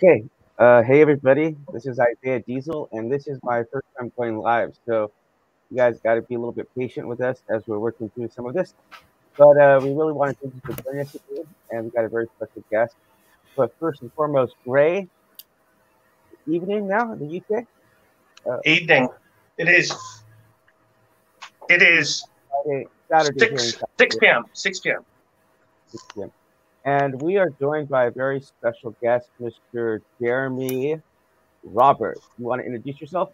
Okay. Uh, hey, everybody. This is Isaiah Diesel, and this is my first time playing live. So, you guys got to be a little bit patient with us as we're working through some of this. But uh, we really want to thank you for joining us today, and we got a very special guest. But first and foremost, Gray, evening now in the UK? Uh, evening. It is. It is. Saturday, Saturday 6, 6 p.m. 6 p.m. 6 p.m. And we are joined by a very special guest, Mr. Jeremy Roberts. You want to introduce yourself?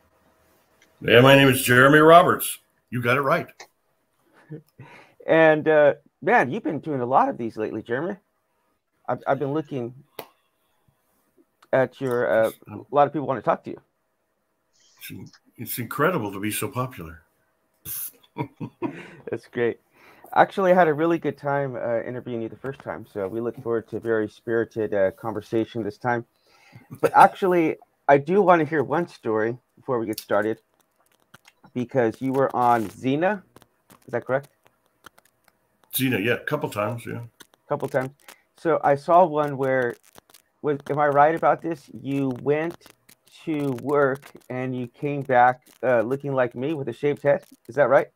Yeah, my name is Jeremy Roberts. You got it right. and uh, man, you've been doing a lot of these lately, Jeremy. I've, I've been looking at your. Uh, a lot of people want to talk to you. It's, it's incredible to be so popular. That's great. Actually, I had a really good time uh, interviewing you the first time, so we look forward to a very spirited uh, conversation this time. But actually, I do want to hear one story before we get started, because you were on Xena. Is that correct? Xena, yeah, a couple times, yeah. A couple times. So I saw one where, was am I right about this? You went to work and you came back uh, looking like me with a shaved head. Is that right?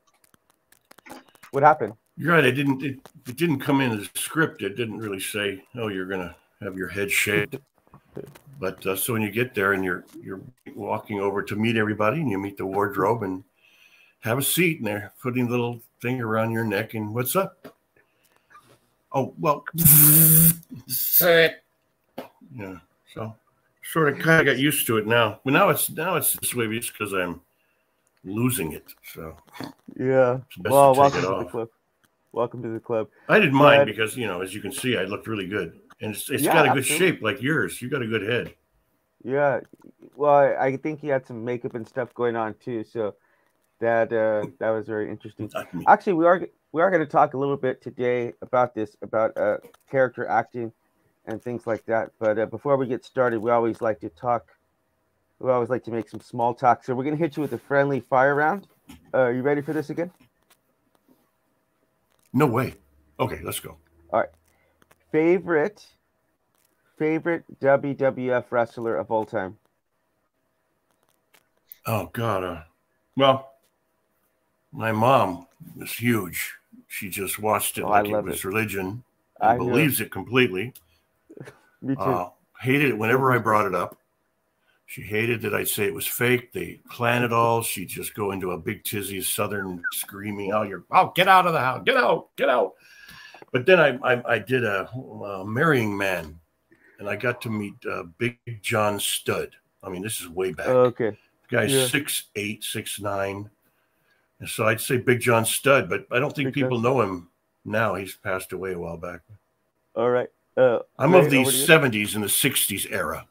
What happened? You're right. It didn't. It, it didn't come in as a script. It didn't really say, "Oh, you're gonna have your head shaved." But uh, so when you get there and you're you're walking over to meet everybody, and you meet the wardrobe and have a seat, and they're putting a little thing around your neck, and what's up? Oh well, yeah. So sort of kind of got used to it now. But now it's now it's this way just because I'm losing it. So yeah. Well, welcome to the club. Welcome to the club. I didn't mind because you know, as you can see, I looked really good, and it's, it's yeah, got a good absolutely. shape like yours. You got a good head. Yeah, well, I, I think he had some makeup and stuff going on too, so that uh, that was very interesting. Actually, we are we are going to talk a little bit today about this about uh, character acting and things like that. But uh, before we get started, we always like to talk. We always like to make some small talk. So we're going to hit you with a friendly fire round. Uh, are you ready for this again? No way. Okay, let's go. All right. Favorite favorite WWF wrestler of all time? Oh God. Uh, well, my mom was huge. She just watched it oh, like it was it. religion. I believes it completely. Me too. Uh, hated it whenever I brought it up. She hated that I'd say it was fake. They plan it all. She'd just go into a big tizzy, southern screaming, "Oh, you're oh, get out of the house, get out, get out!" But then I I, I did a, a, marrying man, and I got to meet uh, Big John Studd. I mean, this is way back. Oh, okay. The guy's yeah. six eight, six nine, and so I'd say Big John Studd, but I don't think Big people John. know him now. He's passed away a while back. All right. Uh, I'm of the 70s and the 60s era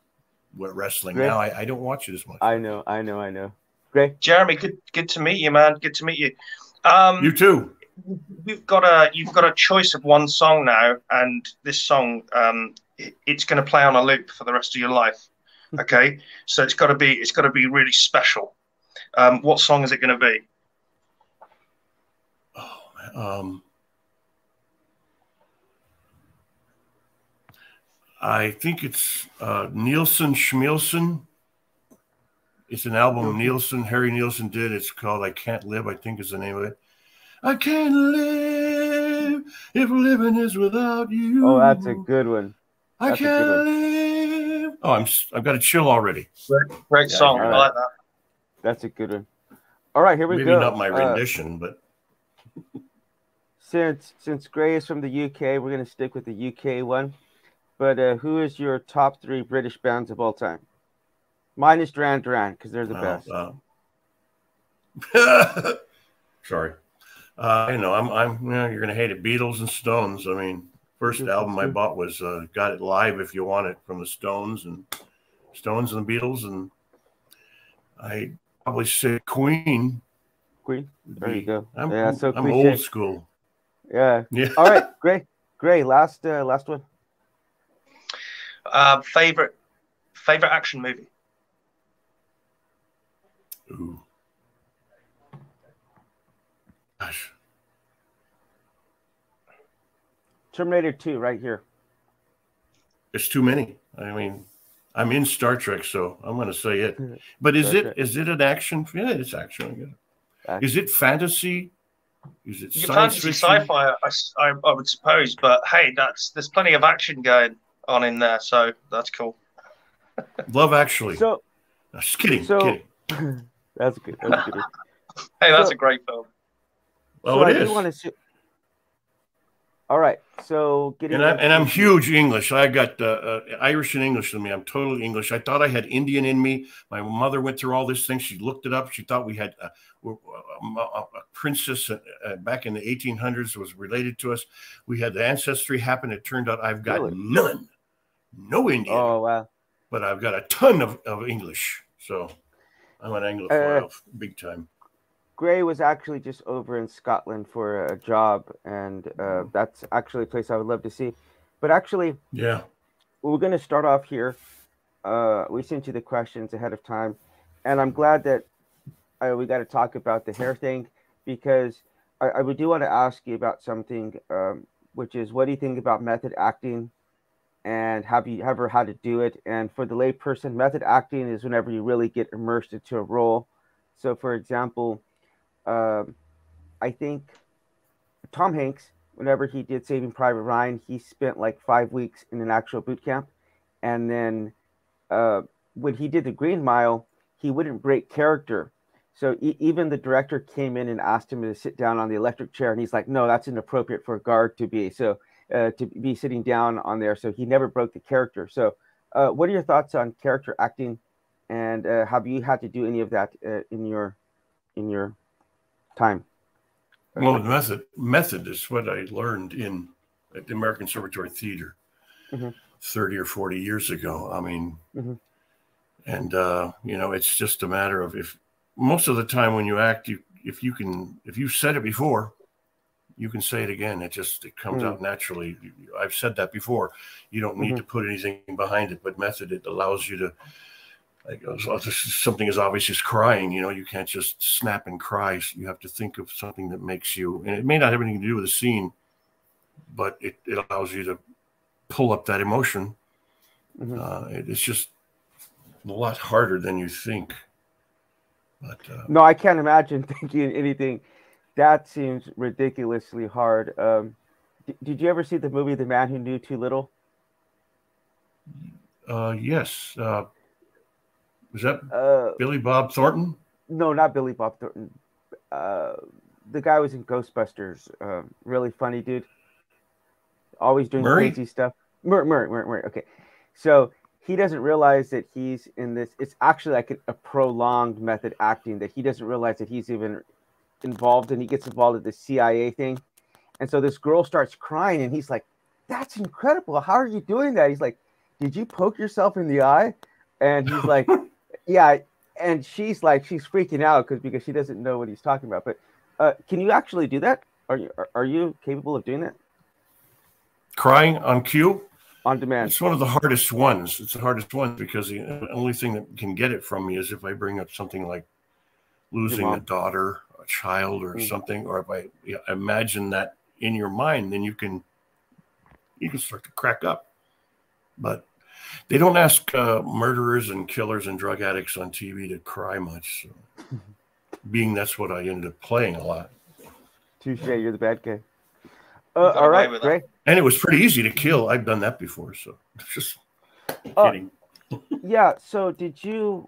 wrestling. Great. Now I, I, don't watch it as much. I know, I know, I know. Great, Jeremy, good good to meet you, man. Good to meet you. Um, you too. You've got a you've got a choice of one song now, and this song um, it, it's going to play on a loop for the rest of your life. Okay, so it's got to be it's got to be really special. Um, what song is it going to be? Oh, um, I think it's uh, Nilsson Schmilsson. It's an album Nilsson, Harry Nilsson did. It's called I Can't Live, I think is the name of it. I can't live if living is without you. Oh, that's a good one. That's I can't live. Oh, I'm I've got a chill already. Great, great yeah, song. Right. I like that. That's a good one. All right, here we Maybe go. Maybe not my uh, rendition, uh, but since since Gray is from the UK, we're gonna stick with the UK one. But uh, who is your top three British bands of all time? Mine is Duran Duran because they're the oh, best. Uh, sorry. Uh, you know, I'm, I'm, you know, you're going to hate it. Beatles and Stones. I mean, first album I bought was uh, Got It Live If You Want It from the Stones and Stones and the Beatles. And I probably say Queen. Queen. There you go. I'm, yeah, so I'm old school. Yeah. Yeah. All right. Great. Great. Last, uh, last one. Uh, favorite favorite action movie. Ooh. Gosh. Terminator 2 right here. There's too many. I mean, I'm in Star Trek, so I'm going to say it. But is Star it Trek. is it an action? Yeah, it's action. Is it fantasy? Is it fantasy sci-fi? I, I, I, would suppose, but hey, that's there's plenty of action going on in there, so that's cool. Love Actually. So, just kidding. So, kidding. that's good. That's good. hey, that's so, a great film. Well, so it I is. All right. So getting and, I, and I'm huge English. I got uh, uh, Irish and English in me. I'm totally English. I thought I had Indian in me. My mother went through all this thing. She looked it up. She thought we had uh, a, a, a princess uh, uh, back in the 1800s was related to us. We had the ancestry happen. It turned out I've got really? none, no Indian. Oh wow! But I've got a ton of, of English. So I'm an Anglophile, uh, big time. Gray was actually just over in Scotland for a job, and uh, mm-hmm. that's actually a place I would love to see. But actually, yeah, we're going to start off here. Uh, we sent you the questions ahead of time, and I'm glad that uh, we got to talk about the hair thing because I, I do want to ask you about something, um, which is what do you think about method acting, and have you ever had to do it? And for the layperson, method acting is whenever you really get immersed into a role. So, for example um, I think Tom Hanks, whenever he did Saving Private Ryan, he spent like five weeks in an actual boot camp, and then uh, when he did the Green Mile, he wouldn't break character. So e- even the director came in and asked him to sit down on the electric chair, and he's like, "No, that's inappropriate for a guard to be so uh, to be sitting down on there." So he never broke the character. So, uh, what are your thoughts on character acting, and uh, have you had to do any of that uh, in your in your time? Well, the method method is what I learned in at the American Conservatory Theater mm-hmm. 30 or 40 years ago. I mean, mm-hmm. and uh, you know, it's just a matter of if most of the time when you act, you if you can if you've said it before, you can say it again. It just it comes mm-hmm. out naturally. I've said that before. You don't need mm-hmm. to put anything behind it, but method it allows you to like something as obvious as crying you know you can't just snap and cry you have to think of something that makes you and it may not have anything to do with the scene but it, it allows you to pull up that emotion mm-hmm. uh, it, it's just a lot harder than you think but uh, no i can't imagine thinking anything that seems ridiculously hard um, d- did you ever see the movie the man who knew too little uh, yes uh, was that uh, Billy Bob Thornton? No, not Billy Bob Thornton. Uh, the guy was in Ghostbusters. Uh, really funny dude. Always doing Murray? crazy stuff. Murray, Murray, Murray, Murray. Okay, so he doesn't realize that he's in this. It's actually like a, a prolonged method acting that he doesn't realize that he's even involved and he gets involved in the CIA thing. And so this girl starts crying and he's like, That's incredible. How are you doing that? He's like, Did you poke yourself in the eye? And he's like, yeah, and she's like she's freaking out because because she doesn't know what he's talking about. But uh, can you actually do that? Are you are, are you capable of doing that? Crying on cue. On demand. It's one of the hardest ones. It's the hardest one because the only thing that can get it from me is if I bring up something like losing a daughter, child, or mm. something, or if I imagine that in your mind, then you can you can start to crack up. But they don't ask uh, murderers and killers and drug addicts on TV to cry much. So. Being that's what I ended up playing a lot. Touche, you're the bad guy. Uh, all right, great. And it was pretty easy to kill. I've done that before, so just uh, kidding. yeah. So did you?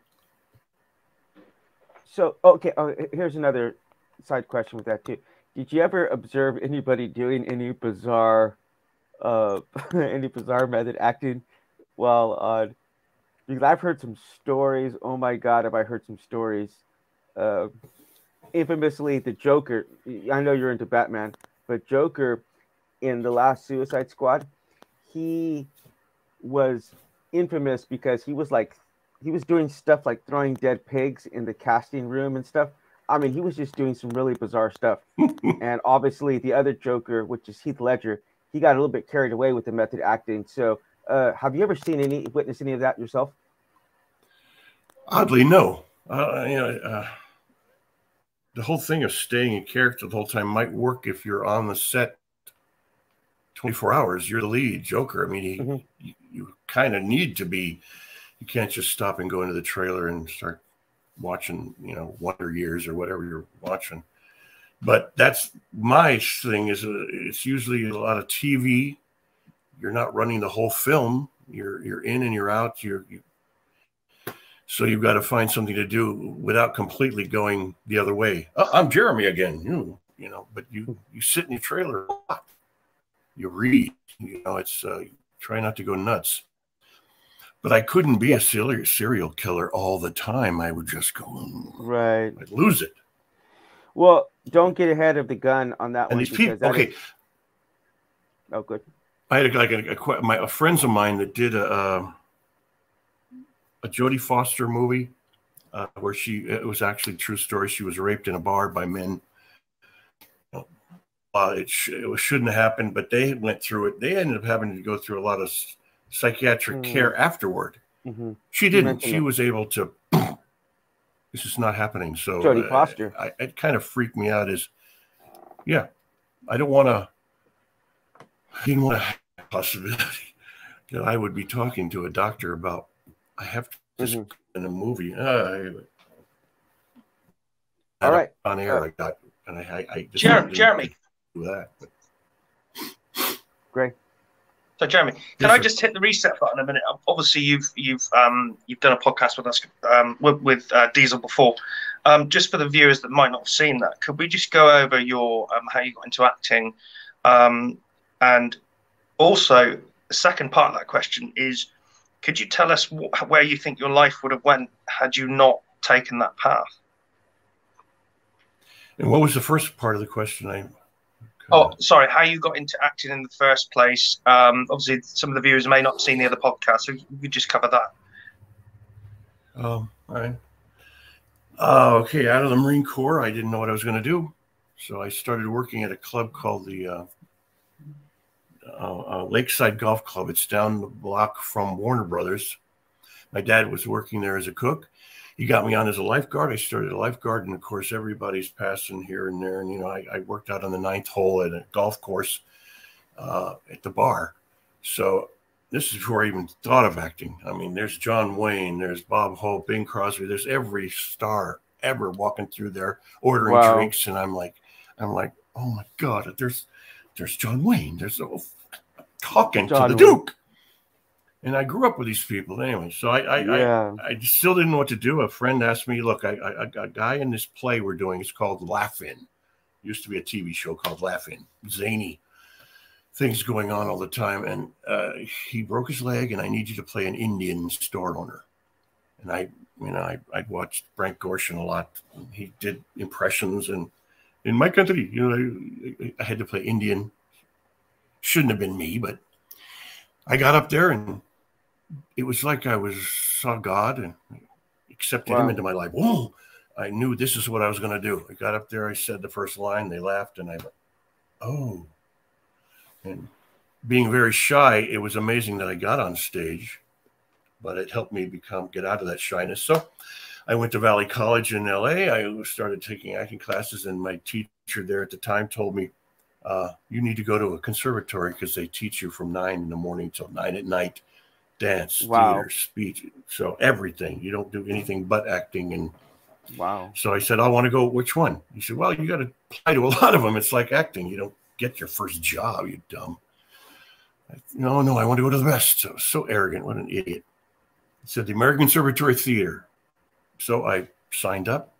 So okay. Oh, here's another side question with that too. Did you ever observe anybody doing any bizarre, uh, any bizarre method acting well on because I've heard some stories. Oh my god, have I heard some stories? Uh, infamously, the Joker. I know you're into Batman, but Joker in the last Suicide Squad, he was infamous because he was like he was doing stuff like throwing dead pigs in the casting room and stuff. I mean, he was just doing some really bizarre stuff. and obviously, the other Joker, which is Heath Ledger, he got a little bit carried away with the method acting. So uh, have you ever seen any, witnessed any of that yourself? Oddly, no. Uh, you know, uh, the whole thing of staying in character the whole time might work if you're on the set 24 hours. You're the lead Joker. I mean, he, mm-hmm. you, you kind of need to be you can't just stop and go into the trailer and start watching, you know, Wonder Years or whatever you're watching. But that's my thing. Is uh, it's usually a lot of TV. You're not running the whole film. You're you're in and you're out. You're you, so you've got to find something to do without completely going the other way. Oh, I'm Jeremy again. You, you know, but you you sit in your trailer, you read. You know, it's uh, try not to go nuts. But I couldn't be a serial serial killer all the time. I would just go right. I'd lose it. Well, don't get ahead of the gun on that and one. These people, okay. Is... Oh, good. I had a, like a, a, my a friends of mine that did a a, a Jodie Foster movie uh, where she it was actually true story. She was raped in a bar by men. Uh, it, sh- it shouldn't have happened, but they went through it. They ended up having to go through a lot of psychiatric mm. care afterward. Mm-hmm. She didn't. She it. was able to. this is not happening. So Jodie uh, Foster. I, it kind of freaked me out. Is yeah, I don't want to. I didn't want to have a possibility that I would be talking to a doctor about. I have this mm-hmm. in a movie. Uh, All right. On air, uh, I got, and I, I, I Jeremy, Jeremy. Do that. But. Great. So, Jeremy, can I just hit the reset button a minute? Obviously, you've you've um, you've done a podcast with us um, with, with uh, Diesel before. Um, just for the viewers that might not have seen that, could we just go over your um, how you got into acting, um, and also the second part of that question is, could you tell us wh- where you think your life would have went had you not taken that path? And what was the first part of the question? I Oh, sorry. How you got into acting in the first place? Um, obviously, some of the viewers may not have seen the other podcast, so you could just cover that. Oh, all right. Uh, okay, out of the Marine Corps, I didn't know what I was going to do, so I started working at a club called the uh, uh, uh, Lakeside Golf Club. It's down the block from Warner Brothers. My dad was working there as a cook, he got me on as a lifeguard. I started a lifeguard, and of course, everybody's passing here and there. And you know, I, I worked out on the ninth hole at a golf course uh, at the bar. So this is before I even thought of acting. I mean, there's John Wayne, there's Bob Hope, Bing Crosby, there's every star ever walking through there ordering wow. drinks, and I'm like, I'm like, oh my god, there's there's John Wayne, there's oh, talking John to the Wayne. Duke and I grew up with these people anyway. So I, I, yeah. I, I, still didn't know what to do. A friend asked me, "Look, I, I, a guy in this play we're doing. It's called Laugh-In. Used to be a TV show called Laugh-In. Zany things going on all the time, and uh, he broke his leg, and I need you to play an Indian store owner. And I, you know, I, I watched Frank Gorshin a lot. He did impressions, and in my country, you know, I, I had to play Indian. Shouldn't have been me, but I got up there and it was like I was saw God and accepted wow. him into my life. Whoa! I knew this is what I was going to do. I got up there, I said the first line, they laughed, and I went, oh. And being very shy, it was amazing that I got on stage, but it helped me become get out of that shyness. So I went to Valley College in LA. I started taking acting classes, and my teacher there at the time told me, uh, you need to go to a conservatory because they teach you from nine in the morning till nine at night dance, wow. theater, speech, so everything. You don't do anything but acting. And wow. So I said, I want to go. Which one? He said, Well, you got to apply to a lot of them. It's like acting. You don't get your first job. You dumb. I, no, no, I want to go to the best. So, so arrogant. What an idiot. He said the American Conservatory Theater. So I signed up.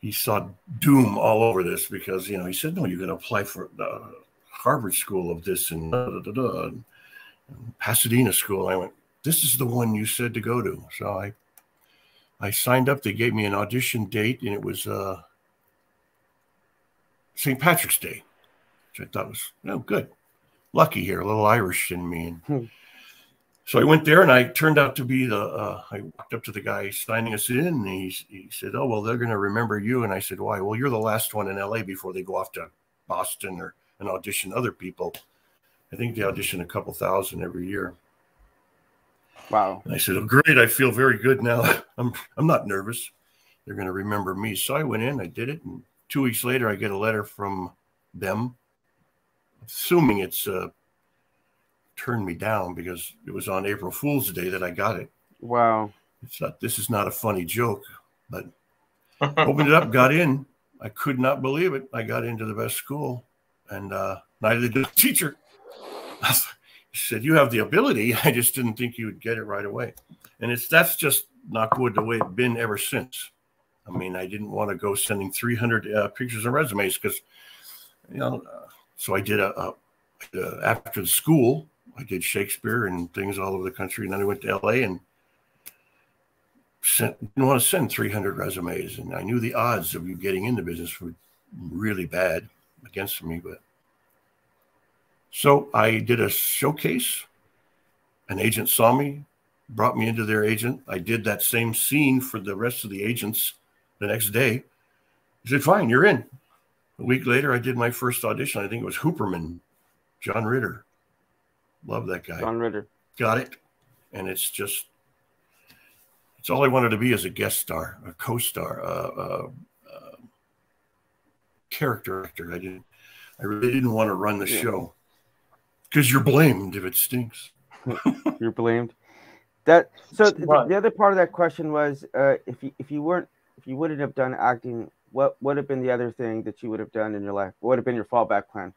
He saw doom all over this because you know he said, No, you're going to apply for the Harvard School of this and da, da, da, Pasadena School. I went, this is the one you said to go to. So I I signed up. They gave me an audition date, and it was uh, St. Patrick's Day, which I thought was oh good, lucky here, a little Irish in me. And hmm. so I went there, and I turned out to be the. Uh, I walked up to the guy signing us in, and he he said, "Oh well, they're going to remember you." And I said, "Why?" Well, you're the last one in L.A. before they go off to Boston or and audition other people. I think they audition a couple thousand every year. Wow. And I said, oh, great. I feel very good now. I'm, I'm not nervous. They're going to remember me. So I went in, I did it. And two weeks later, I get a letter from them, assuming it's uh, turned me down because it was on April Fool's Day that I got it. Wow. It's not, this is not a funny joke, but opened it up, got in. I could not believe it. I got into the best school, and uh, neither did the teacher. he said, "You have the ability. I just didn't think you would get it right away." And it's that's just not good the way it's been ever since. I mean, I didn't want to go sending 300 uh, pictures and resumes because, you know, uh, so I did a, a, a, after the school, I did Shakespeare and things all over the country, and then I went to LA and sent didn't want to send 300 resumes, and I knew the odds of you getting into business were really bad against me, but so I did a showcase. An agent saw me, brought me into their agent. I did that same scene for the rest of the agents the next day. He said, Fine, you're in. A week later, I did my first audition. I think it was Hooperman, John Ritter. Love that guy. John Ritter. Got it. And it's just, it's all I wanted to be as a guest star, a co star, a, character actor. I didn't, I really didn't want to run the yeah. show because you're blamed if it stinks. you're blamed. That so the, the, other part of that question was uh, if you if you weren't if you wouldn't have done acting, what would have been the other thing that you would have done in your life? What would have been your fallback plan?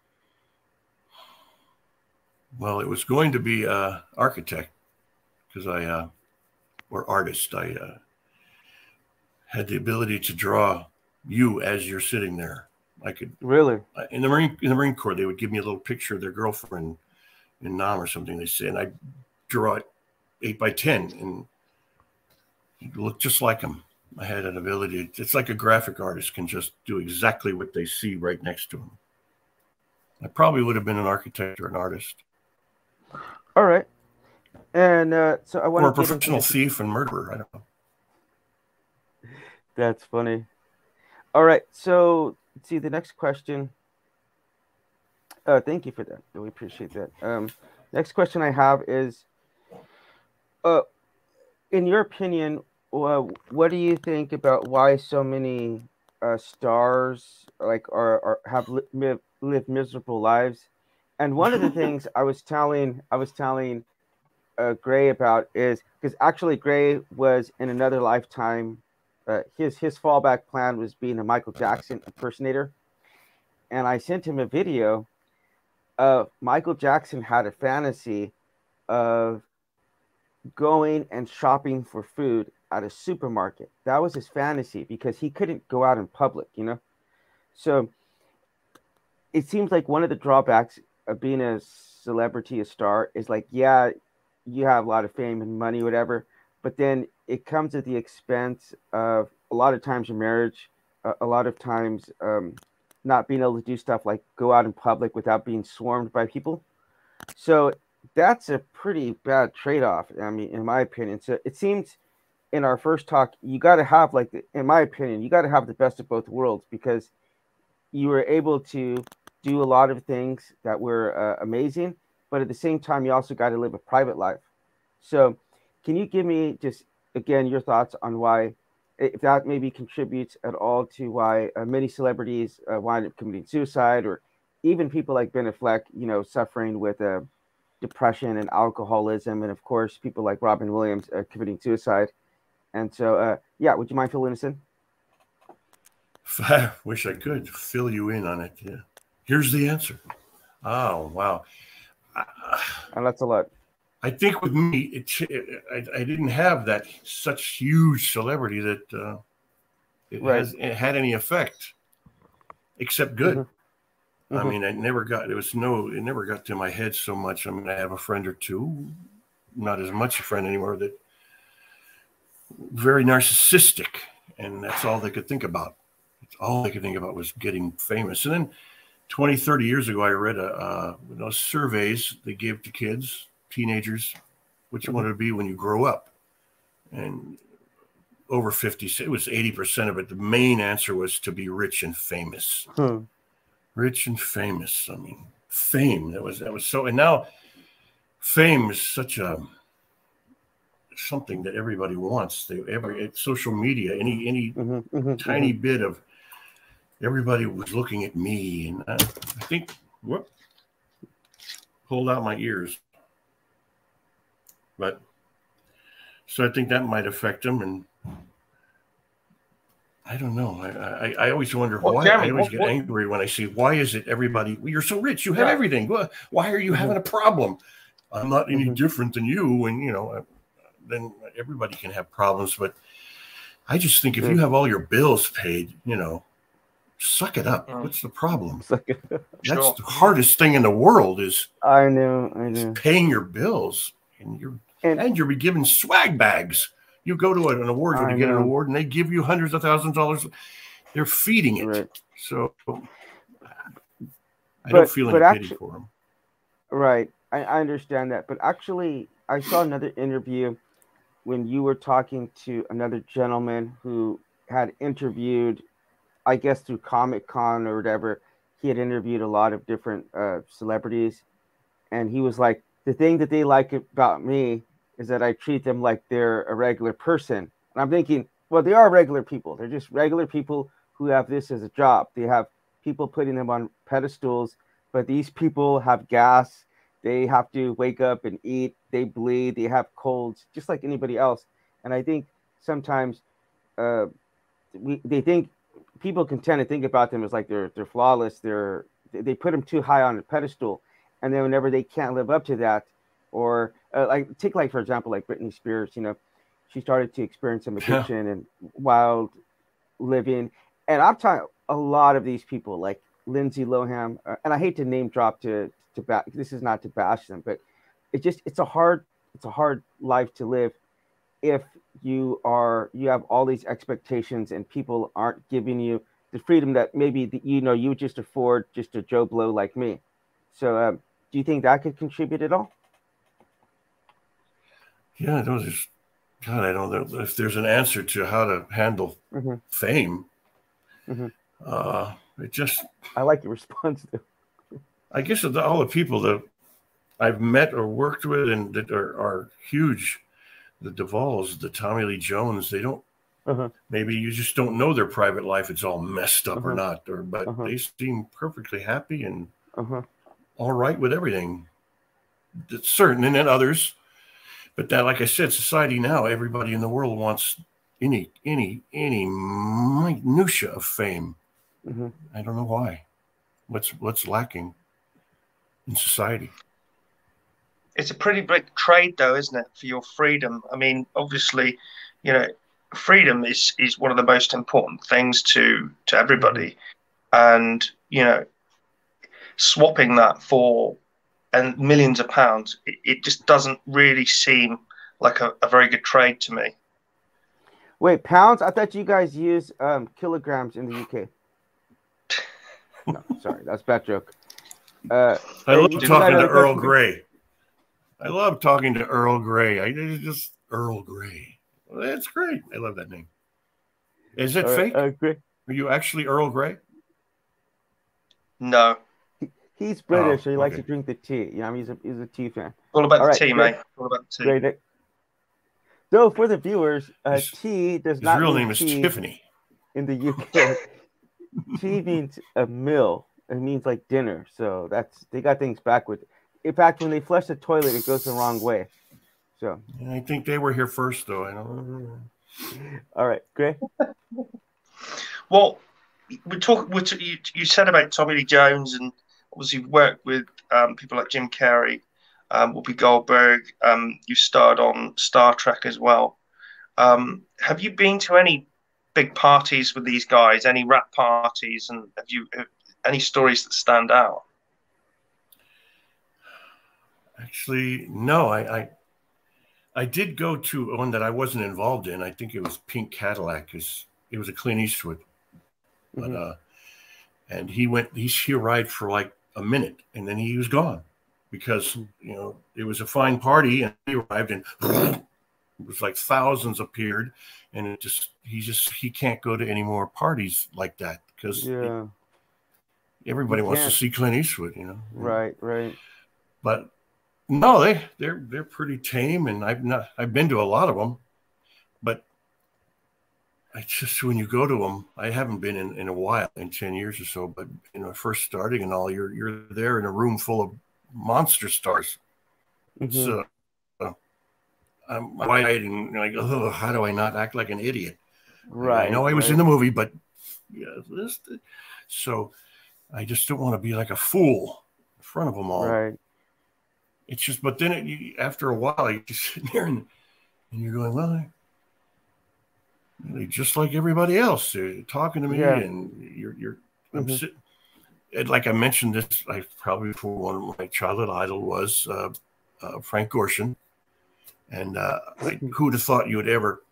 Well, it was going to be uh, architect because I uh, or artist. I uh, had the ability to draw you as you're sitting there. I could really in the Marine in the Marine Corps they would give me a little picture of their girlfriend in Nam or something. They say, and I draw it eight by ten and look just like them. I had an ability. It's like a graphic artist can just do exactly what they see right next to them. I probably would have been an architect or an artist. All right, and uh, so I want or a professional thief and murderer. I don't know. That's funny. All right, so see the next question. Uh, thank you for that. We appreciate that. Um, next question I have is, uh, in your opinion, uh, what do you think about why so many uh, stars like are, are have li- lived miserable lives? And one of the things I was telling I was telling uh, Gray about is because actually Gray was in another lifetime. Uh, his his fallback plan was being a Michael Jackson impersonator and I sent him a video Michael Jackson had a fantasy of going and shopping for food at a supermarket. That was his fantasy because he couldn't go out in public, you know? So it seems like one of the drawbacks of being a celebrity, a star, is like, yeah, you have a lot of fame and money, whatever, but then it comes at the expense of a lot of times your marriage, a, a lot of times um, not being able to do stuff like go out in public without being swarmed by people. So that's a pretty bad trade off. I mean, in my opinion. So it seems in our first talk, you got to have, like, in my opinion, you got to have the best of both worlds because you were able to do a lot of things that were uh, amazing, but at the same time, you also got to live a private life. So, can you give me just again your thoughts on why if that maybe contributes at all to why uh, many celebrities uh, wind up committing suicide, or even people like Ben Affleck, you know, suffering with uh, depression and alcoholism, and of course, people like Robin Williams uh, committing suicide. And so, uh, yeah, would you mind filling us in? I wish I could fill you in on it. Yeah. Here's the answer. Oh, wow. And that's a lot. I think with me, it, I, I, didn't have that such huge celebrity that uh, it, right. has, it had any effect, except good. Mm-hmm. Mm-hmm. I mean, I never got it was no, it never got to my head so much. I mean, I have a friend or two, not as much a friend anymore, that very narcissistic, and that's all they could think about. It's all they could think about was getting famous. And then 20, 30 years ago, I read a, uh, those surveys they gave to kids teenagers what you mm-hmm. want to be when you grow up. And over 50, it was 80% of it. The main answer was to be rich and famous. Hmm. Rich and famous. I mean, fame. That was, that was so, and now fame is such a, something that everybody wants. They, every social media, any, any mm-hmm, mm-hmm, tiny mm-hmm. bit of everybody was looking at me. And I, I think, whoop, pulled out my ears. But So I think that might affect him. And I don't know. I I, I always wonder well, why. Jeremy, I always what, get what? angry when I see why is it everybody? Well, you're so rich, you have yeah. everything. Why are you mm-hmm. having a problem? I'm not any mm-hmm. different than you, and you know, then everybody can have problems. But I just think if you have all your bills paid, you know, suck it up. Mm. What's the problem? That's sure. the hardest thing in the world is I know, I know. paying your bills and you're and, and you'll be given swag bags. You go to an award when you get an award and they give you hundreds of thousands of dollars. They're feeding it. Right. So I but, don't feel any pity for them. Right. I, I understand that. But actually I saw another interview when you were talking to another gentleman who had interviewed I guess through Comic Con or whatever, he had interviewed a lot of different uh, celebrities, and he was like, the thing that they like about me is that I treat them like they're a regular person. And I'm thinking, well, they are regular people. They're just regular people who have this as a job. They have people putting them on pedestals, but these people have gas. They have to wake up and eat. They bleed. They have colds, just like anybody else. And I think sometimes uh, we they think people can tend to think about them as like they're they're flawless. They're they put them too high on a pedestal, and then whenever they can't live up to that, or uh, like take like for example like Britney Spears, you know, she started to experience some addiction and wild living, and I'm talking a lot of these people like Lindsay Lohan, uh, and I hate to name drop to to back. This is not to bash them, but it just it's a hard it's a hard life to live if you are you have all these expectations and people aren't giving you the freedom that maybe the, you know you just afford just a Joe Blow like me. So, um, do you think that could contribute at all? Yeah, those are. God, I don't know if there's an answer to how to handle mm-hmm. fame. Mm-hmm. Uh, it just. I like your response. Though. I guess all the people that I've met or worked with and that are, are huge the Duvalls, the Tommy Lee Jones, they don't. Uh-huh. Maybe you just don't know their private life; it's all messed up uh-huh. or not. Or but uh-huh. they seem perfectly happy and uh-huh. all right with everything. It's certain, and then others. But that, like I said, society now, everybody in the world wants any any any minutia of fame. Mm-hmm. I don't know why. What's what's lacking in society? it's a pretty big trade, though, isn't it, for your freedom? I mean, obviously, you know, freedom is is one of the most important things to to everybody, and you know, swapping that for and millions of pounds, it, it just doesn't really seem like a, a, very good trade to me. Wait, pounds? I thought you guys use um, kilograms in the UK. no, sorry, that's bad joke. Uh, I love talking to Earl Grey. I love talking to Earl Grey. I just Earl Grey. That's great. I love that name. Is it uh, fake? Uh, Are you actually Earl Grey? No. He's British, oh, so he okay. likes to drink the tea. Yeah, I mean, he's a he's a tea fan. All about All the right, tea, great. mate. All about the tea. Great. So for the viewers, uh, tea does his not. His real name is Tiffany. In the UK, tea means a meal. It means like dinner. So that's they got things backwards in fact, when they flush the toilet, it goes the wrong way. So I think they were here first, though. I don't. All right, great. well, we talk. We t- you, you, said about Tommy Lee Jones, and obviously worked with um, people like Jim Carrey, um, Whoopi Goldberg. Um, you starred on Star Trek as well. Um, have you been to any big parties with these guys? Any wrap parties, and have you have any stories that stand out? Actually, no. I, I I did go to one that I wasn't involved in. I think it was Pink Cadillac. It's, it was a Clint Eastwood, but mm-hmm. uh, and he went. He he arrived for like a minute, and then he was gone because you know it was a fine party, and he arrived, and it was like thousands appeared, and it just he just he can't go to any more parties like that because yeah. everybody wants to see Clint Eastwood, you know. Right, right. But no, they they're they're pretty tame, and I've not I've been to a lot of them, I just when you go to them, I haven't been in, in a while, in ten years or so. But you know, first starting and all, you're you're there in a room full of monster stars. Mm-hmm. So uh, I'm writing like, oh, how do I not act like an idiot? Right. I know I was right. in the movie, but yeah, this, so I just don't want to be like a fool in front of them all. Right. It's just, but then it, you, after a while, you just sit there and, and you're going, well, just like everybody else, they're talking to me, yeah. and you're, you're, mm-hmm. I'm sitting. Like I mentioned this, I probably before one of my childhood idol was uh, uh, Frank Gorshin, and uh, I, who would have thought you would ever?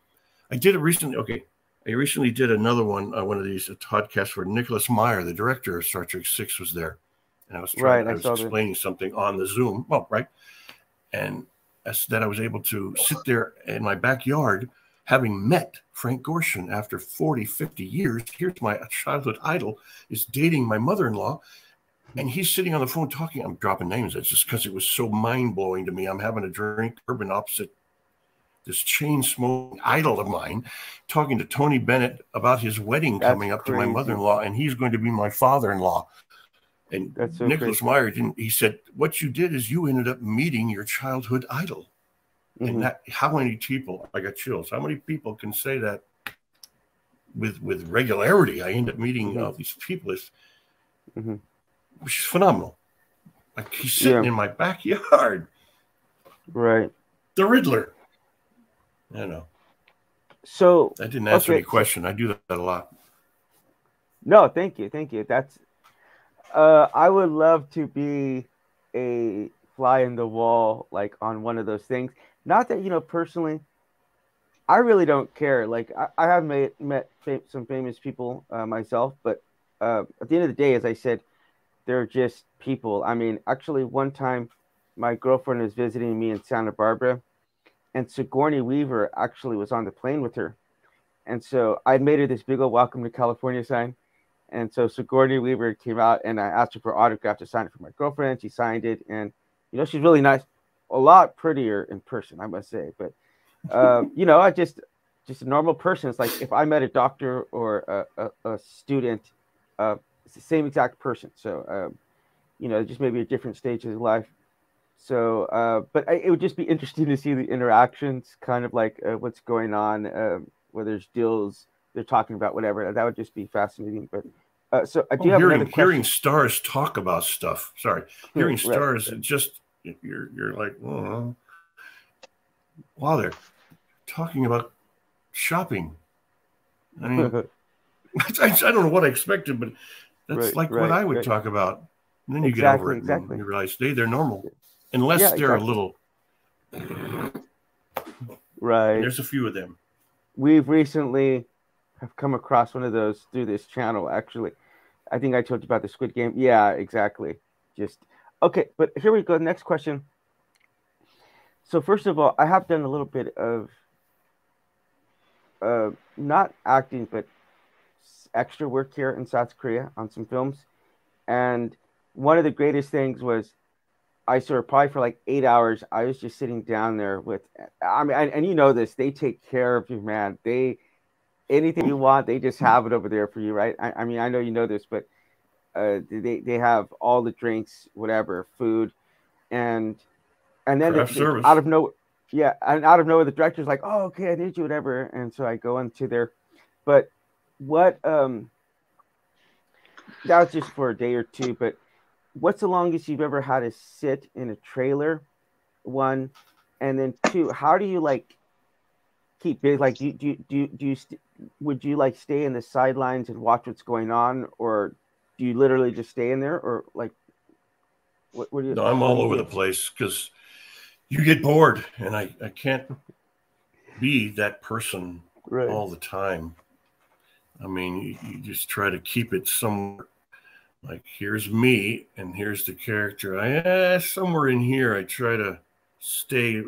I did it recently. Okay, I recently did another one, uh, one of these podcasts where Nicholas Meyer, the director of Star Trek Six, was there, and I was trying, right, I, I was explaining that. something on the Zoom. Well, right, and as that I was able to sit there in my backyard, having met Frank Gorshin after 40, 50 years. Here's my childhood idol is dating my mother-in-law, and he's sitting on the phone talking. I'm dropping names. It's just because it was so mind blowing to me. I'm having a drink, urban opposite this chain smoking idol of mine talking to Tony Bennett about his wedding That's coming up crazy. to my mother in law, and he's going to be my father in law. And That's so Nicholas crazy. Meyer didn't, he said, What you did is you ended up meeting your childhood idol. Mm-hmm. And that, how many people, I got chills, how many people can say that with with regularity? I end up meeting mm-hmm. all these people, is, mm-hmm. which is phenomenal. Like he's sitting yeah. in my backyard. Right. The Riddler. I know. So I didn't answer okay. any question. I do that a lot. No, thank you, thank you. That's. Uh, I would love to be a fly in the wall, like on one of those things. Not that you know personally. I really don't care. Like I, I have made, met fam- some famous people uh, myself, but uh, at the end of the day, as I said, they're just people. I mean, actually, one time, my girlfriend was visiting me in Santa Barbara, and Sigourney Weaver actually was on the plane with her. And so I made her this big old welcome to California sign. And so Sigourney Weaver came out and I asked her for autograph to sign it for my girlfriend. She signed it. And, you know, she's really nice, a lot prettier in person, I must say. But, uh, you know, I just, just a normal person. It's like if I met a doctor or a, a, a student, uh, it's the same exact person. So, um, you know, just maybe a different stage of life. So, uh, but I, it would just be interesting to see the interactions, kind of like uh, what's going on, uh, where there's deals they're talking about, whatever. That would just be fascinating. But uh, so I do well, have hearing, hearing stars talk about stuff. Sorry, hmm, hearing right. stars, just you're you're like, oh, wow, they're talking about shopping. I mean, I, I, don't know what I expected, but that's right, like right, what I would talk about. And then you exactly, get over it exactly. and you realize, hey, they're normal unless yeah, they're exactly. a little. Right. There's a few of them. We've recently have come across one of those through this channel. Actually, I think I told you about the Squid Game. Yeah, exactly. Just okay, but here we go. Next question. So first of all, I have done a little bit of uh, not acting, but extra work here in South Korea on some films, and one of the greatest things was I saw probably for like eight hours. I was just sitting down there with, I mean, and, and, you know this, they take care of you, man. They, anything you want, they just have it over there for you, right? I, I mean, I know you know this, but uh, they, they have all the drinks, whatever, food, and, and then they, out of no, yeah, and out of nowhere, the director's like, oh, okay, I need you, whatever. And so I go into there, but what, um, that was just for a day or two, but what's the longest you've ever had to sit in a trailer? One, and then two, how do you like keep busy? Like, do you, do you, do you, do you st- would you like stay in the sidelines and watch what's going on, or do you literally just stay in there, or like, what, what do you? No, I'm all over the place because you get bored, and I I can't be that person right. all the time. I mean, you, you, just try to keep it somewhere like here's me and here's the character. I eh, somewhere in here I try to stay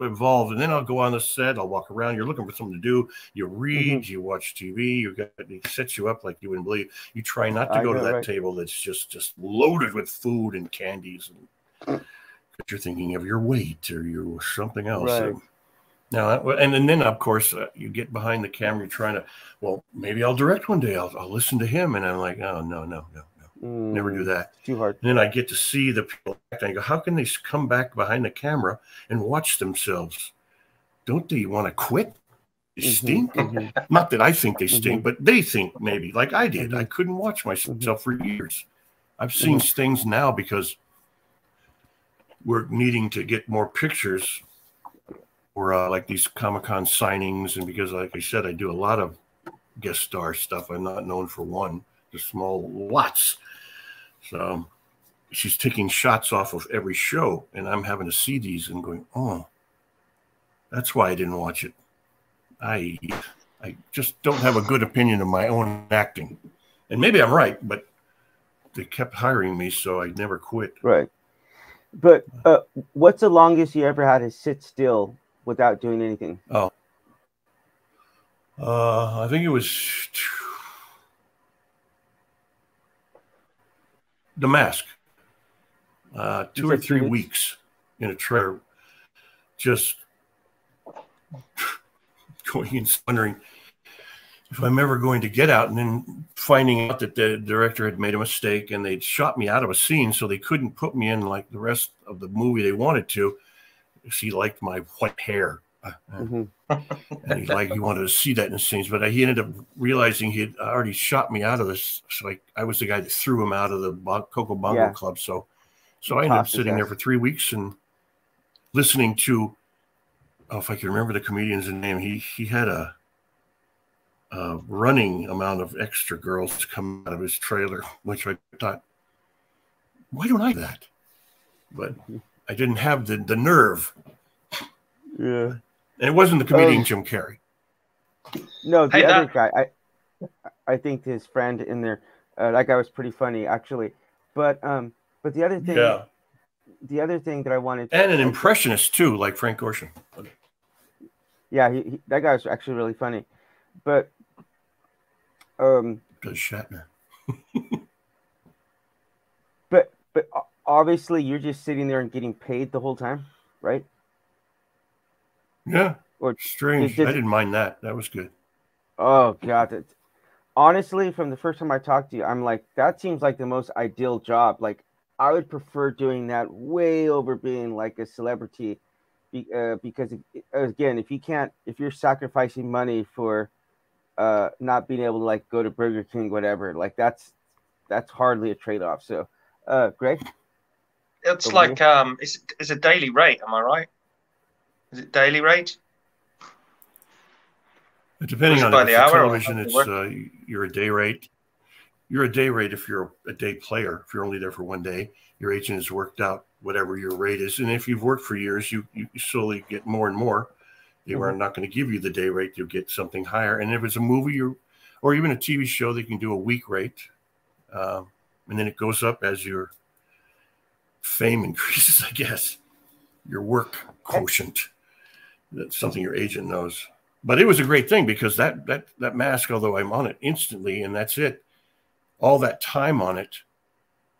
involved, and then I'll go on the set. I'll walk around. You're looking for something to do. You read, mm-hmm. you watch TV. You got it sets you up like you wouldn't believe. You try not to I go to that right. table that's just just loaded with food and candies, and you're thinking of your weight or your something else. Right. now, and, and then of course uh, you get behind the camera, you're trying to, well, maybe I'll direct one day. I'll, I'll listen to him, and I'm like, oh no, no, no, Mm, Never do that. Too hard. And then I get to see the people act. And I go, how can they come back behind the camera and watch themselves? don't they want to quit? They mm-hmm, stink. Mm-hmm. Not that I think they stink, mm-hmm. but they think maybe, like I did. I mm-hmm. couldn't watch myself mm-hmm. for years. I've seen mm-hmm. things now because we're needing to get more pictures or uh, like these Comic Con signings, and because, like I said, I do a lot of guest star stuff. I'm not known for one, just small lots. So she's taking shots off of every show, and I'm having to see these and going, oh, that's why I didn't watch it. I I just don't have a good opinion of my own acting, and maybe I'm right, but they kept hiring me, so I never quit. Right. But uh, what's the longest you ever had to sit still without doing anything? Oh, uh, I think it was the mask. Uh, two or three weeks? weeks in a trailer, just going and wondering if I'm ever going to get out, and then finding out that the director had made a mistake and they'd shot me out of a scene, so they couldn't put me in like the rest of the movie they wanted to. She liked my white hair. Mm-hmm. And he like he wanted to see that in the scenes, but he ended up realizing he had already shot me out of this. So I, I was the guy that threw him out of the Coco Bongo yeah. Club. So, so I ended up sitting there for three weeks and listening to, oh, if I can remember the comedian's name, he he had a, a running amount of extra girls come out of his trailer, which I thought, why don't I do that? But mm-hmm. I didn't have the the nerve. Yeah. And it wasn't the comedian um, Jim Carrey. No, the hey, other that... guy. I I think his friend in there, uh, that guy was pretty funny actually. But um, but the other thing, yeah. the other thing that I wanted, to, and an impressionist too, like Frank Gorshin. Yeah, he, he, that guy was actually really funny, but um, because Shatner. but but obviously, you're just sitting there and getting paid the whole time, right? Yeah. Or strange. I didn't mind that. That was good. Oh god. honestly, from the first time I talked to you, I'm like, that seems like the most ideal job. Like, I would prefer doing that way over being like a celebrity, uh, because again, if you can't, if you're sacrificing money for uh, not being able to like go to Burger King, whatever, like that's that's hardly a trade off. So, uh, Greg, it's like um, it's it's a daily rate. Am I right? Is it daily rate? Depending on by the hour television, it's uh, you're a day rate. You're a day rate if you're a day player. If you're only there for one day, your agent has worked out whatever your rate is, and if you've worked for years, you you slowly get more and more. They mm-hmm. are not going to give you the day rate; you'll get something higher. And if it's a movie or or even a TV show, they can do a week rate, um, and then it goes up as your fame increases. I guess your work quotient. That's something your agent knows. But it was a great thing because that that that mask, although I'm on it instantly and that's it, all that time on it,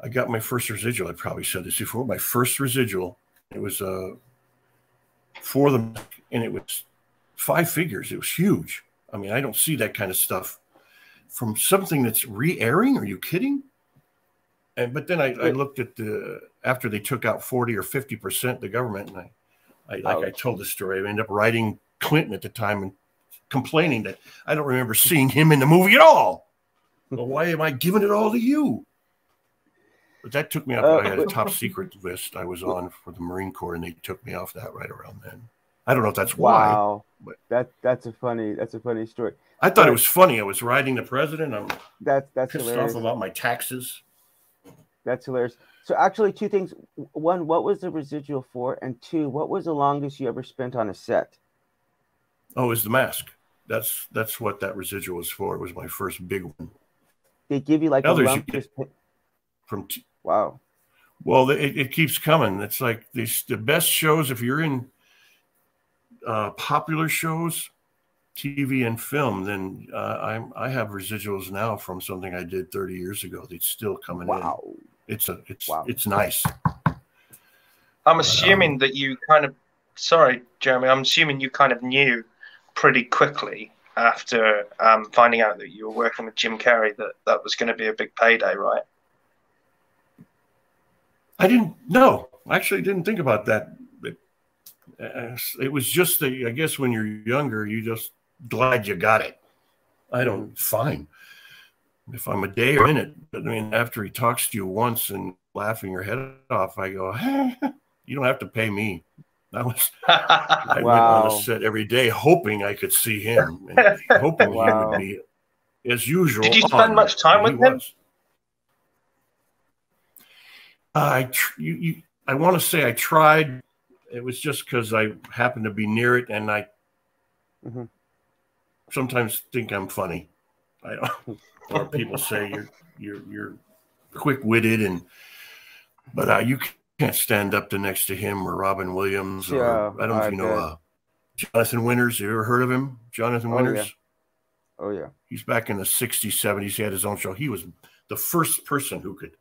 I got my first residual. I probably said this before. My first residual, it was uh for the and it was five figures. It was huge. I mean, I don't see that kind of stuff from something that's re-airing. Are you kidding? And but then I, I looked at the after they took out 40 or 50 percent the government and I I, like I told the story, I ended up writing Clinton at the time and complaining that I don't remember seeing him in the movie at all. well, why am I giving it all to you? But that took me off. Uh, I had a top secret list I was on for the Marine Corps, and they took me off that right around then. I don't know if that's why. Wow, but that that's a funny that's a funny story. I thought but, it was funny. I was riding the president. I'm that's that's pissed hilarious. off about my taxes. That's hilarious. So actually, two things. One, what was the residual for? And two, what was the longest you ever spent on a set? Oh, it was the mask. That's that's what that residual was for. It was my first big one. They give you like Others a lump. from t- wow. Well, it, it keeps coming. It's like these the best shows. If you're in uh, popular shows, TV and film, then uh, I'm I have residuals now from something I did 30 years ago. That's still coming in. wow. in. It's a it's wow. it's nice. I'm assuming um, that you kind of sorry, Jeremy. I'm assuming you kind of knew pretty quickly after um, finding out that you were working with Jim Carrey that that was going to be a big payday, right? I didn't know. I actually didn't think about that. uh, it was just the, I guess when you're younger, you just glad you got it. I don't, fine. If I'm a day or a minute, but I mean, after he talks to you once and laughing your head off, I go, hey, you don't have to pay me. I was, I wow. went on the set every day hoping I could see him and hoping wow. he would be as usual. Did you spend much time with him? Was. I, tr- you, you, I want to say I tried. It was just because I happened to be near it, and I mm-hmm. sometimes think I'm funny. I don't, or people say you're you're you're quick witted, and but uh, you can't stand up to next to him or Robin Williams or yeah, I don't know if you know uh, Jonathan Winters. You ever heard of him, Jonathan oh, Winters? Yeah. Oh yeah, he's back in the '60s, '70s. He had his own show. He was the first person who could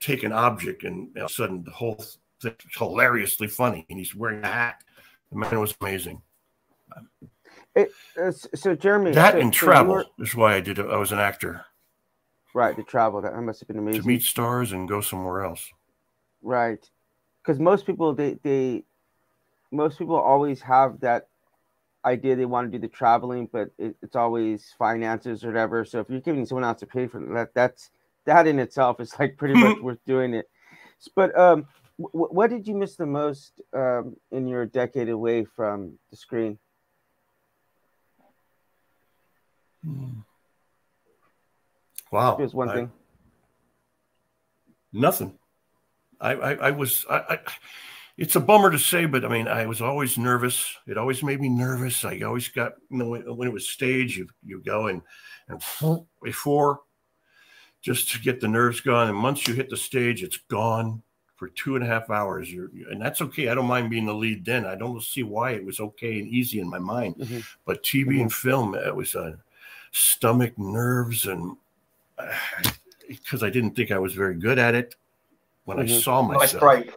take an object and all of a sudden the whole thing hilariously funny, and he's wearing a hat. The man was amazing. It, uh, so Jeremy, that so, and travel is why I did. It. I was an actor. Right, to travel. That must have been amazing. To meet stars and go somewhere else. Right, because most people they they most people always have that idea they want to do the traveling, but it, it's always finances or whatever. So if you're giving someone else to pay for that, that's that in itself is like pretty much worth doing it. But um, w- what did you miss the most um, in your decade away from the screen? Hmm. Wow, here's one I, thing. Nothing. I, I, I was I, I, it's a bummer to say, but I mean, I was always nervous. It always made me nervous. I always got you know when it was stage, you you go and and before just to get the nerves gone. And once you hit the stage, it's gone for two and a half hours. You're, and that's okay. I don't mind being the lead then. I don't see why it was okay and easy in my mind. Mm-hmm. But TV mm-hmm. and film, it was a stomach, nerves, and because uh, I didn't think I was very good at it when mm-hmm. I saw myself. Right.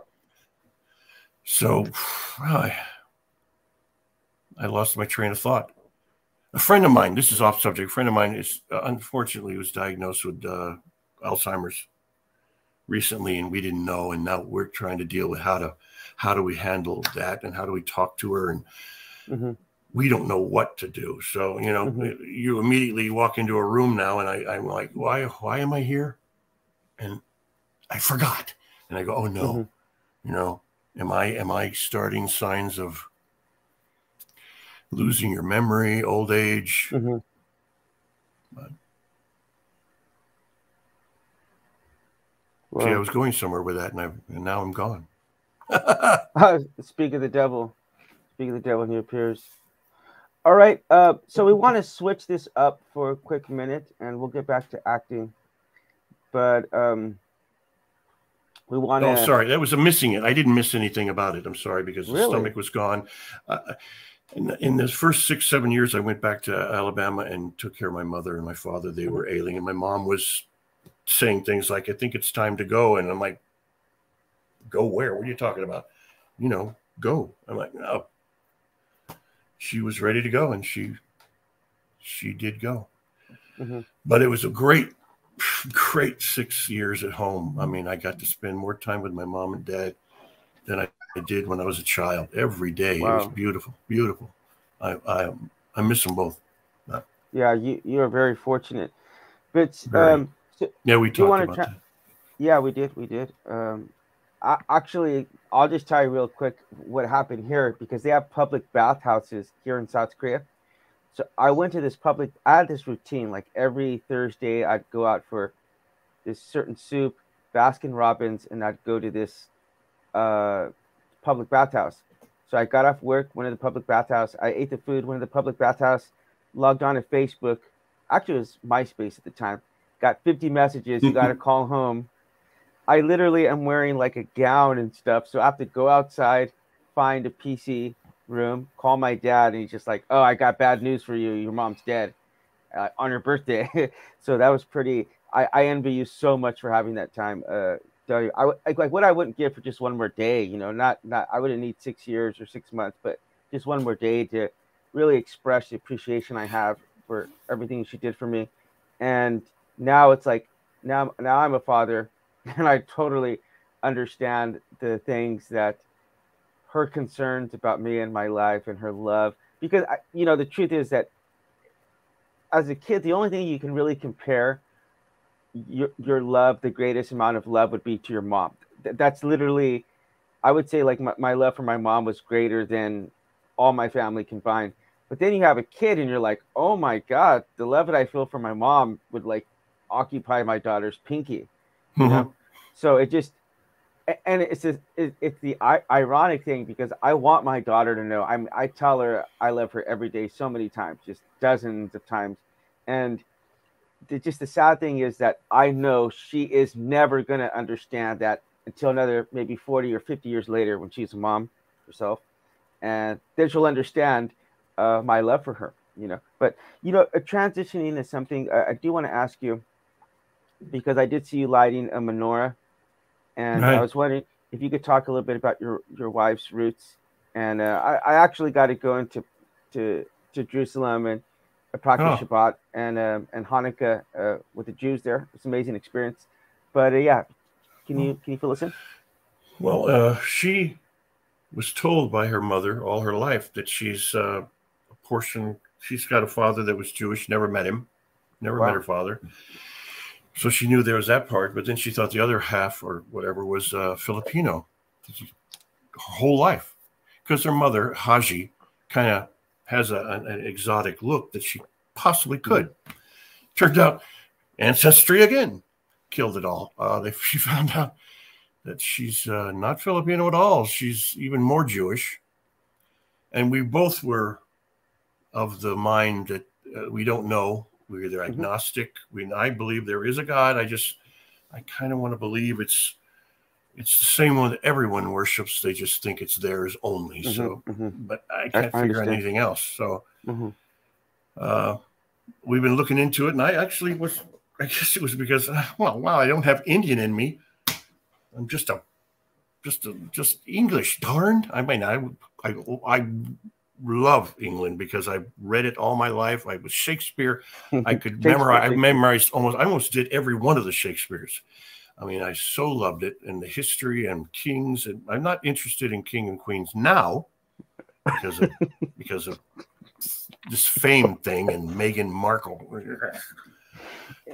So I, I lost my train of thought a friend of mine, this is off subject, a friend of mine is uh, unfortunately was diagnosed with uh, Alzheimer's recently, and we didn't know. And now we're trying to deal with how to how do we handle that and how do we talk to her and mm-hmm. We don't know what to do. So you know, mm-hmm. you immediately walk into a room now, and I, I'm like, why why am I here? And I forgot, and I go, oh no, mm-hmm. you know, am I am I starting signs of losing your memory, old age. Mm-hmm. But well, see, I was going somewhere with that, and I and now I'm gone. Speak of the devil. Speak of the devil, he appears. All right, uh, so we want to switch this up for a quick minute, and we'll get back to acting. But um, we want to. Oh, sorry, that was a missing it. I didn't miss anything about it. I'm sorry because the really? stomach was gone. Uh, in, in the first six, seven years, I went back to Alabama and took care of my mother and my father. They were ailing, and my mom was saying things like, I think it's time to go. And I'm like, Go where? What are you talking about? You know, go. I'm like, No. She was ready to go, and she she did go. Mm-hmm. But it was a great, great six years at home. I mean, I got to spend more time with my mom and dad than I I did when I was a child. Every day, wow. it was beautiful, beautiful. I I I miss them both. Yeah, you you are very fortunate. But um, so yeah, we talked about tra- that. Yeah, we did, we did. Um, I, actually, I'll just tell you real quick what happened here because they have public bathhouses here in South Korea. So I went to this public. I had this routine like every Thursday. I'd go out for this certain soup, Baskin Robbins, and I'd go to this uh, public bathhouse. So I got off work, went to the public bathhouse. I ate the food, went to the public bathhouse, logged on to Facebook. Actually, it was MySpace at the time. Got 50 messages. You got to call home. I literally am wearing like a gown and stuff. So I have to go outside, find a PC room, call my dad, and he's just like, "Oh, I got bad news for you. Your mom's dead uh, on her birthday." so that was pretty. I, I envy you so much for having that time. Uh, I like, like what I wouldn't give for just one more day. You know, not not I wouldn't need six years or six months, but just one more day to really express the appreciation I have for everything she did for me. And now it's like now now I'm a father, and I totally understand the things that her concerns about me and my life and her love. Because I, you know the truth is that as a kid the only thing you can really compare your your love the greatest amount of love would be to your mom. That's literally i would say like my, my love for my mom was greater than all my family combined. But then you have a kid and you're like oh my god the love that i feel for my mom would like occupy my daughter's pinky. You mm-hmm. know so it just and it's just, it's the ironic thing because I want my daughter to know. I'm I tell her I love her every day so many times, just dozens of times, and the, just the sad thing is that I know she is never going to understand that until another maybe 40 or 50 years later when she's a mom herself, and then she'll understand uh, my love for her. You know, but you know, transitioning is something I, I do want to ask you because I did see you lighting a menorah and right. I was wondering if you could talk a little bit about your your wife's roots. And uh, I, I actually got to go into to to Jerusalem and practice oh. Shabbat and um, and Hanukkah uh, with the Jews there. It's an amazing experience. But uh, yeah, can you can you fill us in? Well, uh, she was told by her mother all her life that she's uh, a portion. She's got a father that was Jewish. Never met him. Never wow. met her father. So she knew there was that part, but then she thought the other half or whatever was uh, Filipino her whole life. Because her mother, Haji, kind of has a, an, an, exotic look that she possibly could. Turned out ancestry again killed it all. Uh, they, she found out that she's uh, not Filipino at all. She's even more Jewish. And we both were of the mind that uh, we don't know we're either mm-hmm. agnostic. We, I believe there is a God. I just, I kind of want to believe it's, it's the same one that everyone worships. They just think it's theirs only. Mm-hmm, so, mm-hmm. but I can't I, figure out anything else. So, mm-hmm. uh, we've been looking into it, and I actually was. I guess it was because, uh, well, wow, I don't have Indian in me. I'm just a, just a, just English. Darned. I mean, I, I, I love England because I read it all my life. I was Shakespeare. I could memorize. I memorized almost. I almost did every one of the Shakespeares. I mean, I so loved it and the history and kings. And I'm not interested in king and queens now because of because of this fame thing and Meghan Markle.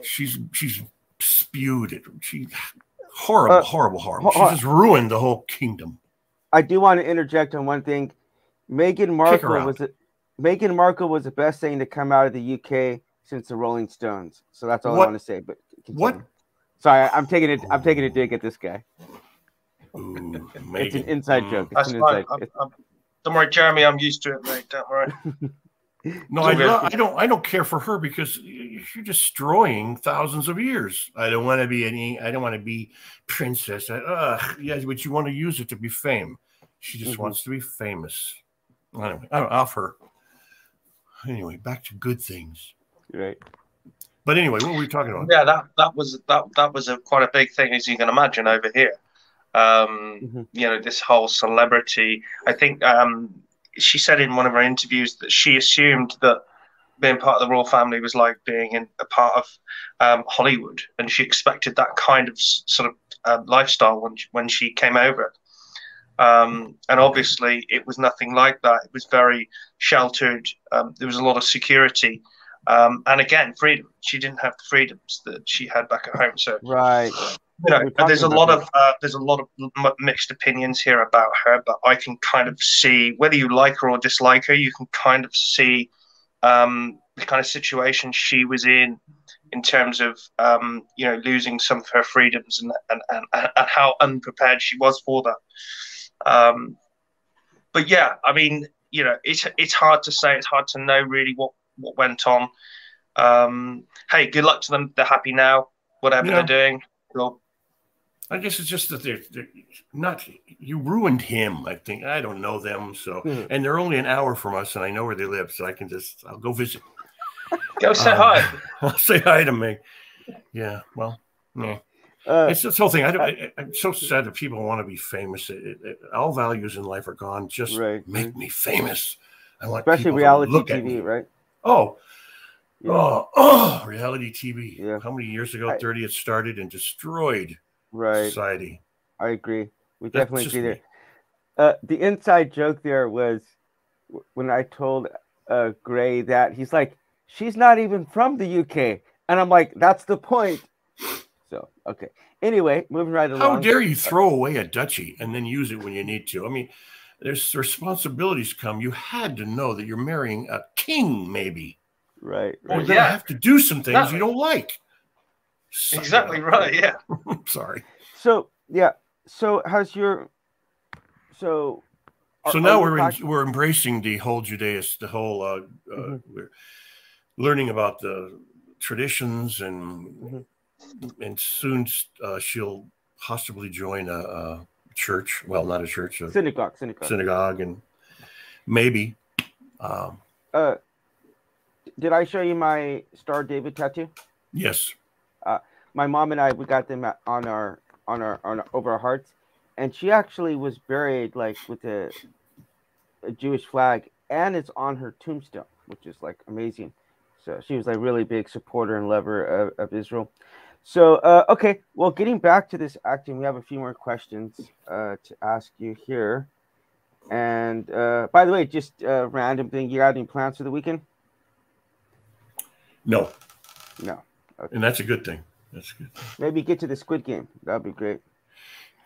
She's she's spewed it. She horrible, uh, horrible, horrible. She just ruined the whole kingdom. I do want to interject on one thing Meghan Markle was it. Meghan Markle was the best thing to come out of the UK since the Rolling Stones. So that's all what? I want to say. But continue. what? Sorry, I'm taking it. I'm taking a dig at this guy. Ooh, it's an inside mm. joke. It's an inside, I'm, I'm, don't worry, Jeremy. I'm used to it, mate. Don't worry. no, I, I, don't. I don't care for her because you're destroying thousands of years. I don't want to be any. I don't want to be princess. Ugh, yeah, but you want to use it to be fame. She just mm-hmm. wants to be famous. Anyway, I don't offer. Anyway, back to good things. Right. But anyway, what were we talking about? Yeah, that that was that that was a quite a big thing, as you can imagine over here. Um, mm-hmm. You know, this whole celebrity. I think um, she said in one of her interviews that she assumed that being part of the royal family was like being in a part of um, Hollywood, and she expected that kind of sort of uh, lifestyle when she, when she came over. Um, and obviously, it was nothing like that. It was very sheltered. Um, there was a lot of security. Um, and again, freedom. She didn't have the freedoms that she had back at home. So, right. You know, there's a lot of uh, there's a lot of mixed opinions here about her, but I can kind of see whether you like her or dislike her. You can kind of see um, the kind of situation she was in in terms of um, you know losing some of her freedoms and, and, and, and how unprepared she was for that. Um, but yeah, I mean, you know, it's it's hard to say. It's hard to know really what what went on. Um, hey, good luck to them. They're happy now. Whatever yeah. they're doing, cool. I guess it's just that they're, they're, not. You ruined him. I think I don't know them, so mm. and they're only an hour from us, and I know where they live, so I can just I'll go visit. Go say um, hi. I'll say hi to me. Yeah. Well. Yeah. Uh, it's this whole thing. I, am so sad that people want to be famous. It, it, all values in life are gone. Just right. make me famous. I want especially reality TV, right? Oh, yeah. oh, oh, reality TV. Yeah. How many years ago? Thirty. It started and destroyed right society. I agree. We definitely agree there. uh, the inside joke there was when I told uh, Gray that he's like, she's not even from the UK, and I'm like, that's the point. So okay. Anyway, moving right along. How dare you throw away a duchy and then use it when you need to? I mean, there's responsibilities come. You had to know that you're marrying a king, maybe. Right. right. Or you're yeah. have to do some things exactly. you don't like. exactly right. Yeah. Sorry. So yeah. So has your so so now we're in, we're embracing the whole Judaist, the whole uh, uh, mm-hmm. we're learning about the traditions and mm-hmm. And soon uh, she'll possibly join a, a, church. Well, not a church, a synagogue, synagogue, synagogue, and maybe. Um, uh, did I show you my Star David tattoo? Yes. Uh, my mom and I we got them on our on our on our, over our hearts, and she actually was buried like with a, a Jewish flag, and it's on her tombstone, which is like amazing. So she was like really big supporter and lover of, of Israel. So uh, okay, well, getting back to this acting, we have a few more questions uh, to ask you here. And uh, by the way, just a random thing, you got any plans for the weekend? No. No. Okay. And that's a good thing. That's good. Maybe get to the Squid Game. That'd be great.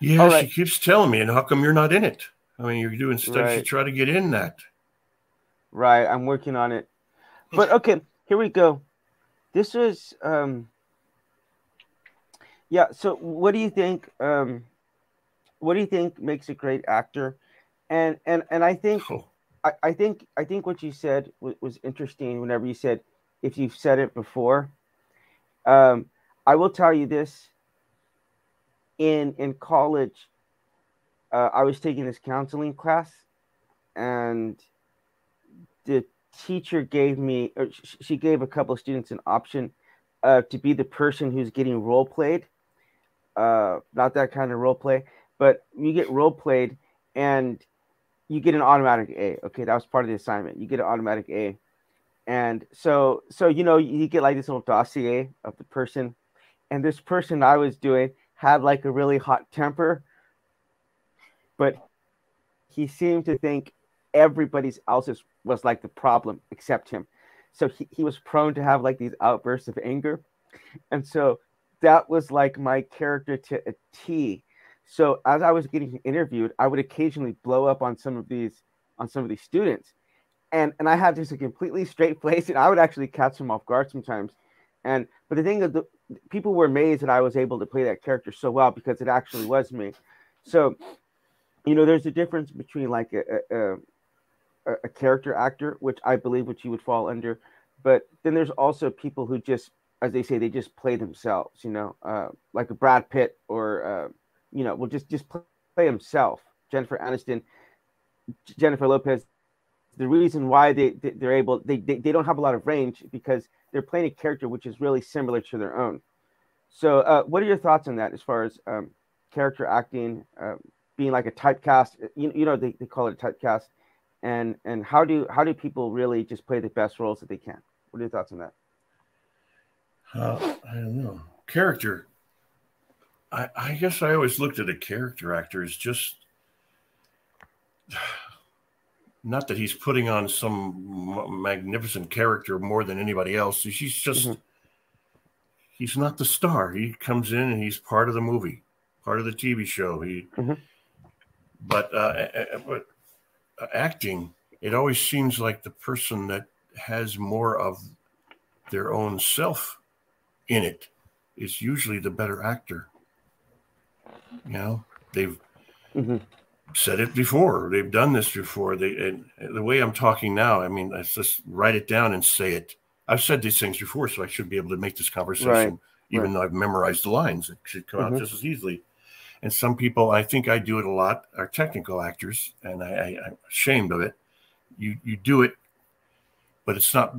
Yeah, right. she keeps telling me, and how come you're not in it? I mean, you're doing stuff right. to try to get in that. Right, I'm working on it. But okay, here we go. This was um yeah, so what do you think um what do you think makes a great actor? And and and I think oh. I, I think I think what you said was, was interesting whenever you said if you've said it before. Um I will tell you this in in college, uh, I was taking this counseling class, and the teacher gave me, or she gave a couple of students an option uh, to be the person who's getting role played. Uh, not that kind of role play, but you get role played and you get an automatic A. Okay, that was part of the assignment. You get an automatic A. And so, so you know, you get like this little dossier of the person, and this person I was doing had like a really hot temper, but he seemed to think everybody else's was like the problem except him. So he, he was prone to have like these outbursts of anger. And so that was like my character to a T. So as I was getting interviewed, I would occasionally blow up on some of these on some of these students. And and I had just a completely straight face, and I would actually catch them off guard sometimes. And but the thing is, the people were amazed that I was able to play that character so well because it actually was me. So, you know, there's a difference between like a a, a, a character actor, which I believe which you would fall under, but then there's also people who just, as they say, they just play themselves. You know, uh, like a Brad Pitt or uh, you know, will just just play himself. Jennifer Aniston, Jennifer Lopez. The reason why they, they are able they, they they don't have a lot of range because they're playing a character which is really similar to their own. So, uh, what are your thoughts on that as far as um, character acting, uh, being like a typecast? You, you know, they, they call it a typecast, and and how do how do people really just play the best roles that they can? What are your thoughts on that? Uh, I don't know. Character. I, I guess I always looked at a character actor as just not that he's putting on some magnificent character more than anybody else. He's just mm-hmm. he's not the star. He comes in and he's part of the movie, part of the TV show. He, mm-hmm. but uh, but acting, it always seems like the person that has more of their own self in it is usually the better actor. You know, they've. Mm-hmm said it before. They've done this before. They and the way I'm talking now, I mean, I just write it down and say it. I've said these things before, so I should be able to make this conversation, right. even right. though I've memorized the lines. It should come mm-hmm. out just as easily. And some people, I think I do it a lot, are technical actors, and I, I, am ashamed of it. You you do it, but it's not.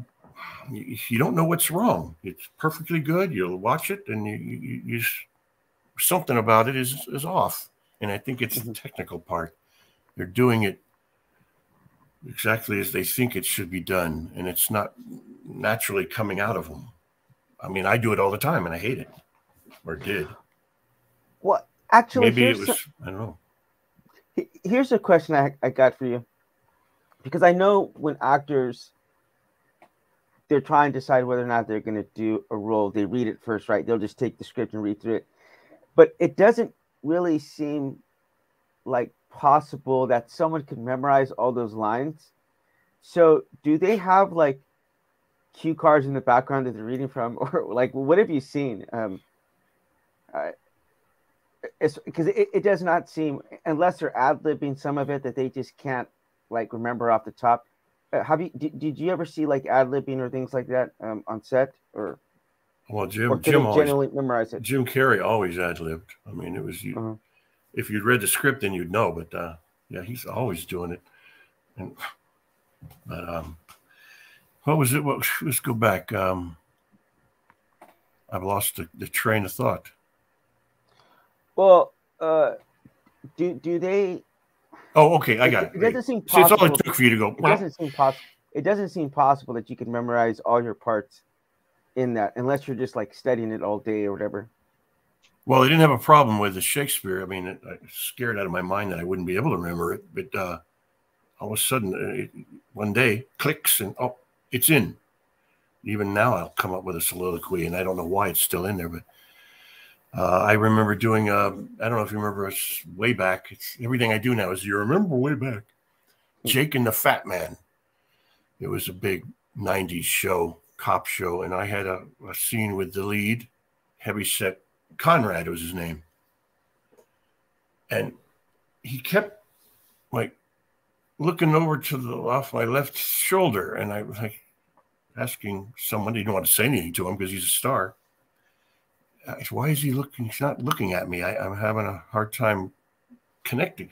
You, you, don't know what's wrong. It's perfectly good. You'll watch it, and you, you, you something about it is is off and I think it's the mm-hmm. technical part. They're doing it exactly as they think it should be done, and it's not naturally coming out of them. I mean, I do it all the time, and I hate it, or did. Well, actually, maybe it was. I don't know. Here's a question I, I got for you, because I know when actors they're trying to decide whether or not they're going to do a role, they read it first, right? They'll just take the script and read through it, but it doesn't really seem like possible that someone could memorize all those lines. So, do they have like cue cards in the background that they're reading from, or like what have you seen? Um, uh, because it, it does not seem unless they're ad libbing some of it that they just can't like remember off the top. Uh, have you did, did you ever see like ad libbing or things like that um, on set or? Well, Jim, or Jim always, memorize it. Jim Carrey always ad libbed. I mean, it was you. Uh-huh. If you'd read the script, then you'd know. But uh, yeah, he's always doing it. And but um, what was it? What, let's go back. Um, I've lost the, the train of thought. Well, uh, do do they? Oh, okay, I got it. It, it doesn't seem possible. See, it's all it took for you to go. It doesn't seem possible. It doesn't seem possible that you can memorize all your parts in that, unless you're just like studying it all day or whatever. Well, they didn't have a problem with the Shakespeare. I mean, it, I scared out of my mind that I wouldn't be able to remember it. But uh, all of a sudden, uh, it, one day, clicks and oh, it's in. Even now, I'll come up with a soliloquy, and I don't know why it's still in there, but uh, I remember doing, a, uh, I don't know if you remember us way back. It's everything I do now is you remember way back. Jake and the Fat Man. It was a big 90s show, cop show. And I had a, a scene with the lead, heavyset Conrad was his name. And he kept like looking over to the off my left shoulder. And I was like asking someone, he didn't want to say anything to him because he's a star why is he looking? He's not looking at me. I, am having a hard time connecting.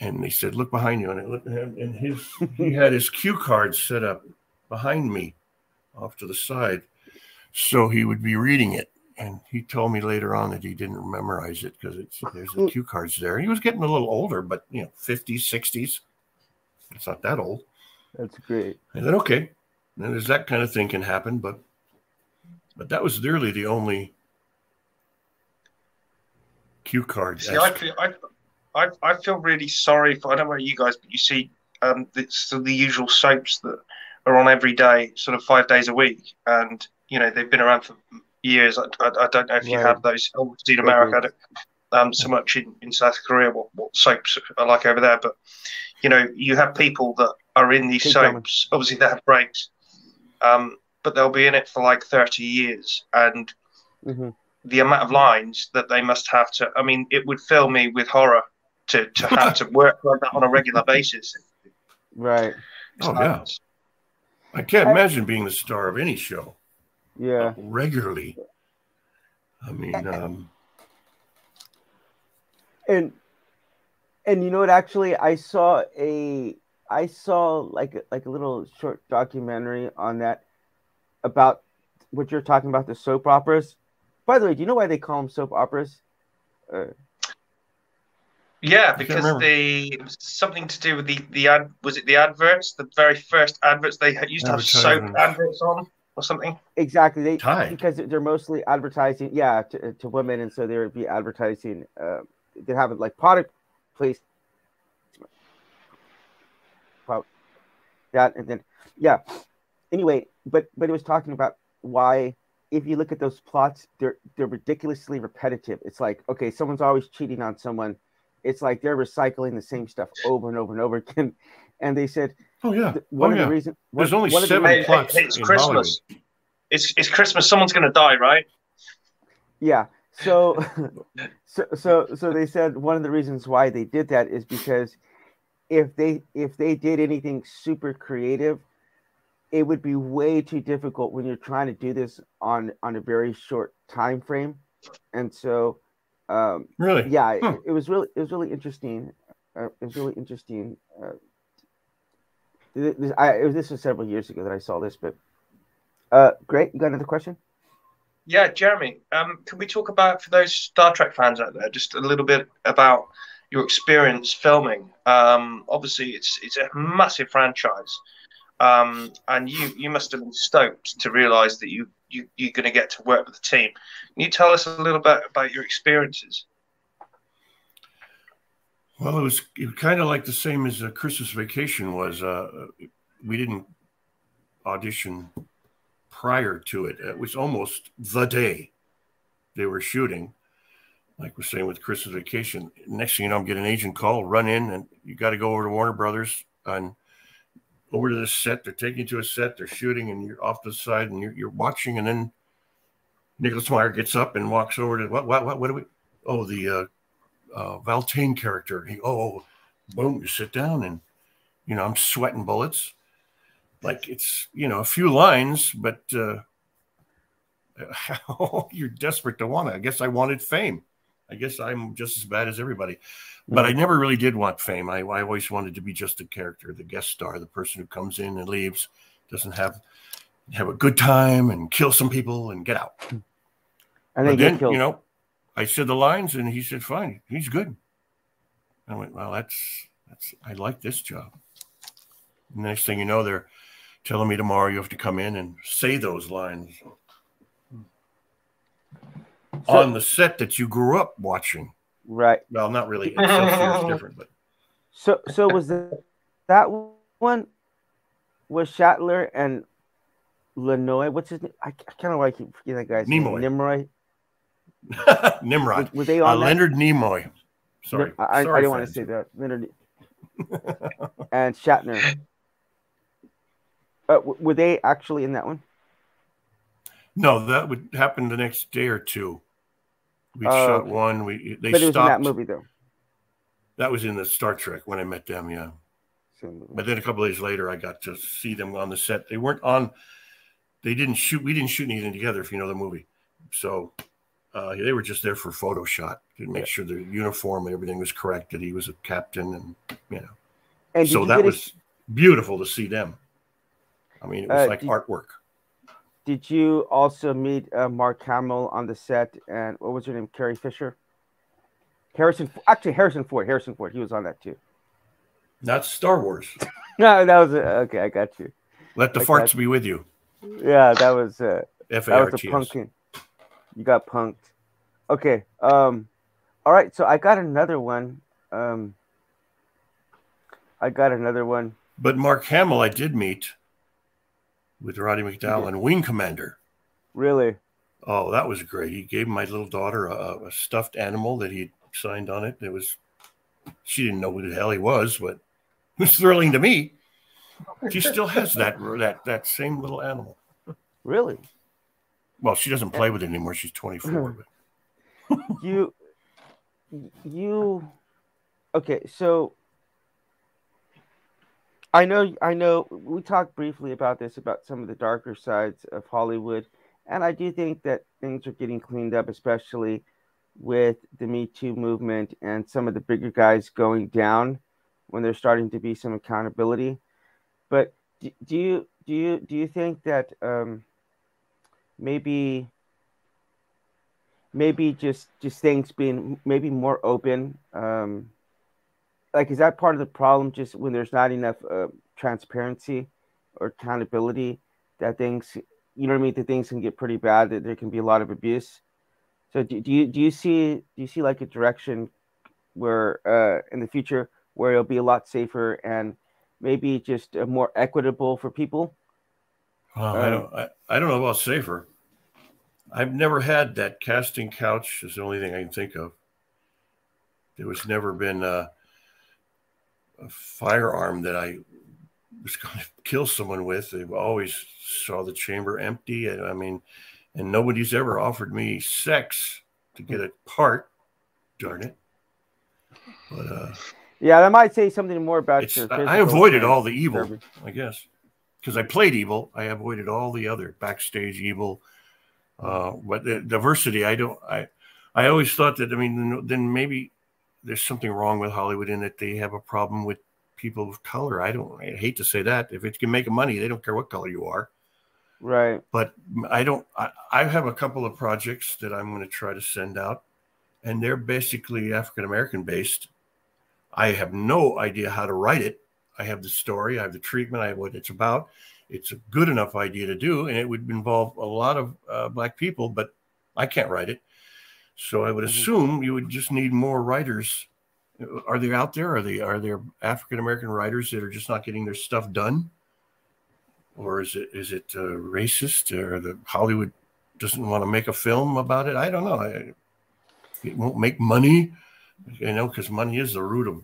And they said, look behind you. And I looked at him, and his he had his cue card set up behind me, off to the side, so he would be reading it. And he told me later on that he didn't memorize it because it's there's the cue cards there. He was getting a little older, but you know, 50s, 60s. It's not that old. That's great. I said, okay. And there's that kind of thing can happen, but but that was really the only cue cards. See, I feel, I, I, I feel really sorry for, I don't know you guys, but you see, um, it's the usual soaps that are on every day, sort of five days a week. And, you know, they've been around for years. I, I, I don't know if you right. have those, obviously in America, I don't, um, so much in, in South Korea, what, what soaps are like over there. But, you know, you have people that are in these Keep soaps, coming. obviously they have breaks, um, but they'll be in it for like 30 years. And, mm-hmm the amount of lines that they must have to. I mean, it would fill me with horror to to have to work like that on a regular basis. Right. Oh yeah. I can't imagine being the star of any show. Yeah. regularly. I mean, um, and and you know what? Actually, I saw a I saw like like a little short documentary on that about what you're talking about the soap operas by the way, do you know why they call them soap operas? Uh, yeah, because they something to do with the the ad. Was it the adverts? The very first adverts they used to have soap adverts on or something. Exactly. They Tie. because they're mostly advertising. Yeah, to, to women, and so they would be advertising. Uh, they have it like product place. That and then yeah. Anyway, but but it was talking about why if you look at those plots, they're they're ridiculously repetitive. It's like, okay, someone's always cheating on someone. It's like they're recycling the same stuff over and over and over again. And they said, "Oh yeah, oh, one oh, of yeah. the reasons there's only seven the, plots. Hey, hey, it's Christmas. Hollywood. It's it's Christmas. Someone's going to die, right? Yeah. So, so so so they said one of the reasons why they did that is because if they if they did anything super creative it would be way too difficult when you're trying to do this on on a very short time frame. And so um really? yeah huh. it, it, was really it was really interesting. Uh, it was really interesting uh, this, I, was, this was several years ago that i saw this but uh great you got another question? Yeah jeremy um can we talk about for those star trek fans out there just a little bit about your experience filming? Um obviously it's it's a massive franchise um, and you you must have been stoked to realise that you, you you're going to get to work with the team. Can you tell us a little bit about your experiences? Well, it was, it was kind of like the same as a Christmas Vacation was. Uh, we didn't audition prior to it. It was almost the day they were shooting. Like we're saying with Christmas Vacation. Next thing you know, I'm getting an agent call, run in, and you got to go over to Warner Brothers and over to the set. They're taking you to a set, they're shooting, and you're off to the side and you're, you're watching. And then Nicholas Meyer gets up and walks over to what, what, what, what do we? Oh, the uh, uh, character. He, oh, oh, boom, you sit down and, you know, I'm sweating bullets. Like it's, you know, a few lines, but uh, you're desperate to want it. I guess I wanted fame. I guess I'm just as bad as everybody. But I never really did want fame. I, I always wanted to be just a character, the guest star, the person who comes in and leaves, doesn't have have a good time and kill some people and get out. And then, you know, I said the lines and he said, fine, he's good. I went, well, that's, that's, I like this job. And the next thing you know, they're telling me tomorrow you have to come in and say those lines so, on the set that you grew up watching. Right. Well, not really. It's different, but. So, so was the, that one was Shatner and Lanois? What's his name? I, I kind of like keep forgetting that guy's Nimoy. name. Nimroy. Nimrod. Were, they on uh, Leonard Nimoy. Sorry. I, Sorry, I didn't want to say that. Leonard and Shatner. Uh, were they actually in that one? No, that would happen the next day or two. We uh, shot one. We they but it was stopped. in that movie though. That was in the Star Trek when I met them. Yeah. But then a couple days later, I got to see them on the set. They weren't on. They didn't shoot. We didn't shoot anything together. If you know the movie, so uh, they were just there for photo shot to make sure the uniform and everything was correct. That he was a captain, and you know. And so that was a... beautiful to see them. I mean, it was uh, like did, artwork. Did you also meet uh, Mark Hamill on the set? And what was your name? Carrie Fisher. Harrison, actually Harrison Ford. Harrison Ford. He was on that too. Not Star Wars. no, that was okay. I got you. Let the I farts be with you. Yeah, that was uh, F-A-R-T-S. that was a pumpkin. You got punked. Okay. Um. All right. So I got another one. Um. I got another one. But Mark Hamill, I did meet with Roddy McDowell and Wing Commander. Really? Oh, that was great. He gave my little daughter a, a stuffed animal that he signed on it. It was, she didn't know who the hell he was, but it was thrilling to me. She still has that that that same little animal. Really? Well, she doesn't play with it anymore. She's 24. you, you, okay. So I know, I know. We talked briefly about this about some of the darker sides of Hollywood, and I do think that things are getting cleaned up, especially with the Me Too movement and some of the bigger guys going down when there's starting to be some accountability. But do, do you do you do you think that um, maybe maybe just just things being maybe more open um like is that part of the problem just when there's not enough uh, transparency or accountability that things you know what i mean that things can get pretty bad that there can be a lot of abuse so do, do you do you see do you see like a direction where uh in the future where it'll be a lot safer and maybe just uh, more equitable for people well, I don't I, I don't know about safer I've never had that casting couch. Is the only thing I can think of. There was never been a, a firearm that I was going to kill someone with. They always saw the chamber empty. And, I mean, and nobody's ever offered me sex to get a part. Darn it. But uh, yeah, that might say something more about your. I avoided all the evil, I guess, because I played evil. I avoided all the other backstage evil uh, but the diversity, I don't, I, I always thought that, I mean, then maybe there's something wrong with Hollywood in that they have a problem with people of color. I don't, I hate to say that. If it can make money, they don't care what color you are. Right. But I don't, I, I have a couple of projects that I'm going to try to send out, and they're basically African American based. I have no idea how to write it. I have the story, I have the treatment, I have what it's about it's a good enough idea to do, and it would involve a lot of uh, black people, but I can't write it. So I would mm-hmm. assume you would just need more writers Are they out there? Are they are there African American writers that are just not getting their stuff done? Or is it is it uh, racist or the Hollywood doesn't want to make a film about it? I don't know. I, it won't make money, you know, because money is the root of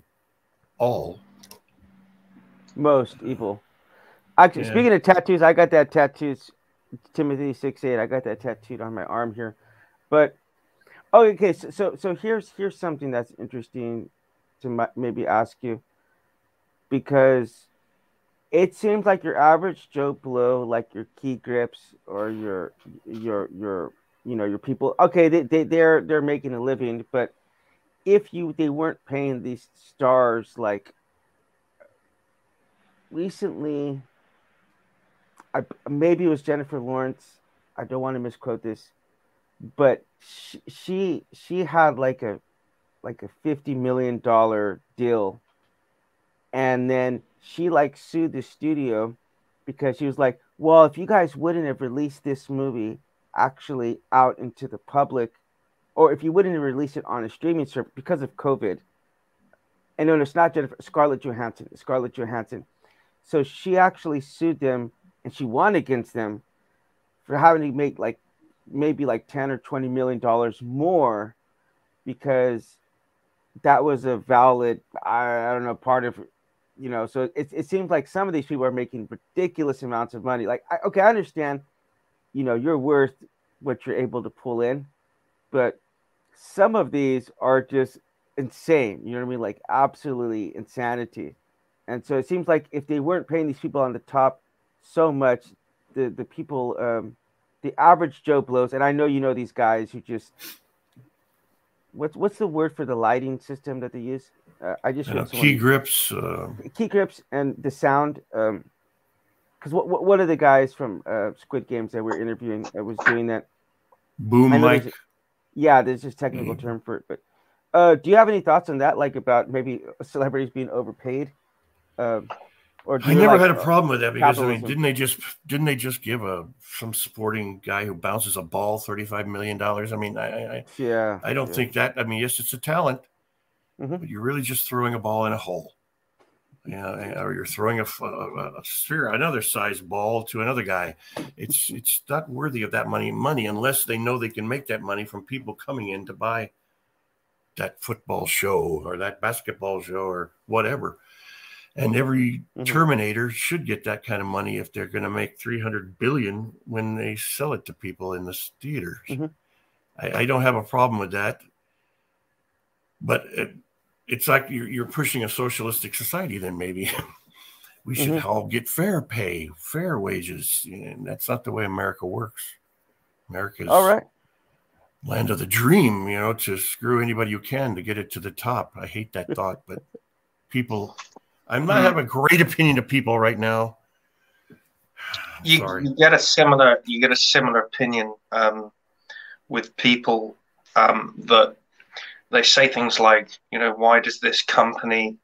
all. Most evil. Actually, yeah. speaking of tattoos, I got that tattoos. Timothy six eight. I got that tattooed on my arm here, but oh, okay. So, so, so here's here's something that's interesting to maybe ask you because it seems like your average Joe Blow, like your key grips or your your your you know your people. Okay, they, they they're they're making a living, but if you they weren't paying these stars like recently I, maybe it was Jennifer Lawrence. I don't want to misquote this, but she, she she had like a like a fifty million dollar deal, and then she like sued the studio because she was like, "Well, if you guys wouldn't have released this movie actually out into the public, or if you wouldn't have released it on a streaming service because of COVID." And no, it's not Jennifer Scarlett Johansson. Scarlett Johansson. So she actually sued them and she won against them for having to make like maybe like 10 or 20 million dollars more because that was a valid I, I don't know part of you know so it, it seems like some of these people are making ridiculous amounts of money. Like I, okay i understand you know you're worth what you're able to pull in but some of these are just insane. You know what i mean? Like absolutely insanity. And so it seems like if they weren't paying these people on the top so much. The the people, um, the average Joe blows, and I know you know these guys who just what's what's the word for the lighting system that they use? Uh, I just uh, key grips, uh... key grips, and the sound. Um, because what, what what are the guys from uh, Squid Games that we're interviewing that was doing that? Boom mic. There's yeah, there's just technical mm. term for it. But uh, do you have any thoughts on that? Like about maybe celebrities being overpaid? Um, or I never like, had a problem with that because capitalism? I mean, didn't they just didn't they just give a some sporting guy who bounces a ball thirty five million dollars? I mean, I, I yeah, I don't yeah. think that. I mean, yes, it's a talent, mm-hmm. but you're really just throwing a ball in a hole. Yeah, or you're throwing a, a, a sphere, another size ball to another guy. It's it's not worthy of that money money unless they know they can make that money from people coming in to buy that football show or that basketball show or whatever. And every mm-hmm. Terminator should get that kind of money if they're going to make 300 billion when they sell it to people in the theaters. Mm-hmm. I, I, don't have a problem with that. But it, it's like you're, you're, pushing a socialistic society, then maybe we should mm-hmm. all get fair pay, fair wages. And that's not the way America works. America's all right. Land of the dream, you know, to screw anybody you can to get it to the top. I hate that thought, but people I'm not mm-hmm. having a great opinion of people right now. You, you, get a similar you get a similar opinion um, with people um, that they say things like, you know, why does this company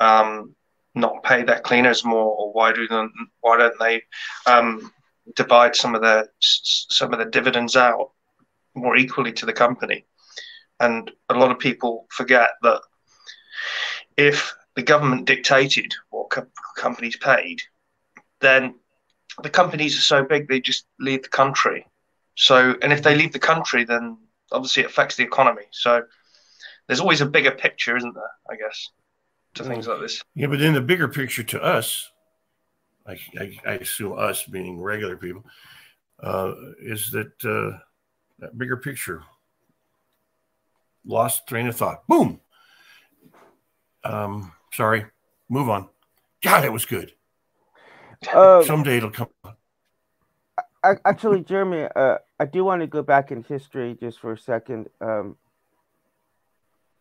um, not pay their cleaners more, or why do them, why don't they um, divide some of the some of the dividends out more equally to the company? And a lot of people forget that if the government dictated what co- companies paid, then the companies are so big they just leave the country. So, and if they leave the country, then obviously it affects the economy. So, there's always a bigger picture, isn't there? I guess to things like this. Yeah, but in the bigger picture to us, I, I, I assume us being regular people, uh, is that uh, that bigger picture lost train of thought. Boom. Um, Sorry. Move on. God, it was good. Um, Someday it'll come. Actually, Jeremy, uh, I do want to go back in history just for a second, um,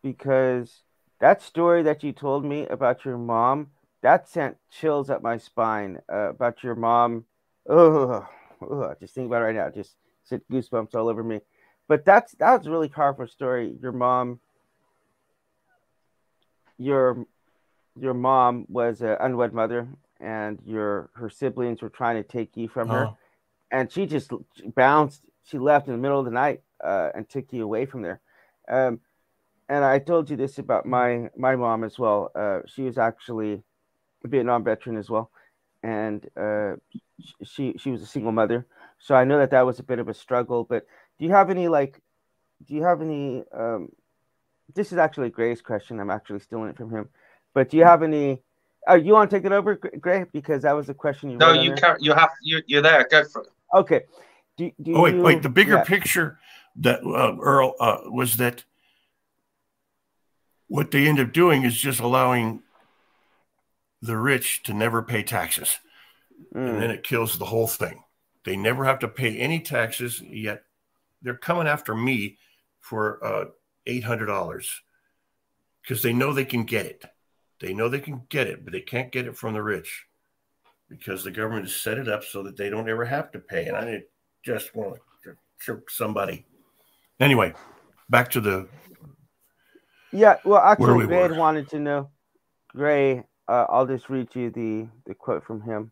because that story that you told me about your mom that sent chills up my spine uh, about your mom. Oh, oh, just think about it right now. Just sent goosebumps all over me. But that's that was a really powerful story. Your mom, your your mom was an unwed mother and your her siblings were trying to take you from her oh. and she just bounced she left in the middle of the night uh, and took you away from there um, and I told you this about my my mom as well. Uh, she was actually a Vietnam veteran as well, and uh, she she was a single mother. So I know that that was a bit of a struggle. But do you have any like, do you have any? Um, this is actually Gray's question. I'm actually stealing it from him. But do you have any? Oh, you want to take it over, Gray? Because that was the question you. No, you can't. You have. You, you're there. Go for it. Okay. Do, do oh wait, you, wait. The bigger yeah. picture that uh, Earl uh, was that what they end up doing is just allowing the rich to never pay taxes. Mm. And then it kills the whole thing. They never have to pay any taxes, yet they're coming after me for uh, $800 because they know they can get it. They know they can get it, but they can't get it from the rich because the government has set it up so that they don't ever have to pay. And I just want to choke somebody. Anyway, back to the yeah, well, actually, we Gray wanted to know. Gray, uh, I'll just read you the the quote from him.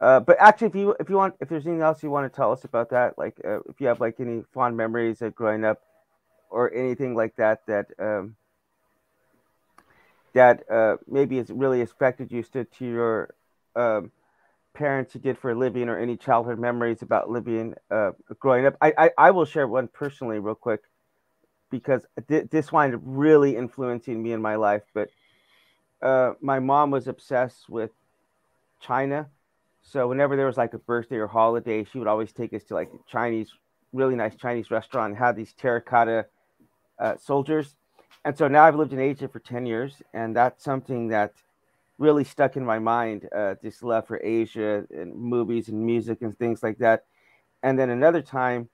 Uh, but actually, if you if you want, if there's anything else you want to tell us about that, like uh, if you have like any fond memories of growing up, or anything like that, that um, that uh, maybe has really affected you to, to your um, parents you did for a living, or any childhood memories about living uh, growing up. I, I I will share one personally, real quick because th- this wound up really influencing me in my life. But uh, my mom was obsessed with China. So whenever there was like a birthday or holiday, she would always take us to like Chinese, really nice Chinese restaurant and have these terracotta uh, soldiers. And so now I've lived in Asia for 10 years, and that's something that really stuck in my mind uh, this love for Asia and movies and music and things like that. And then another time,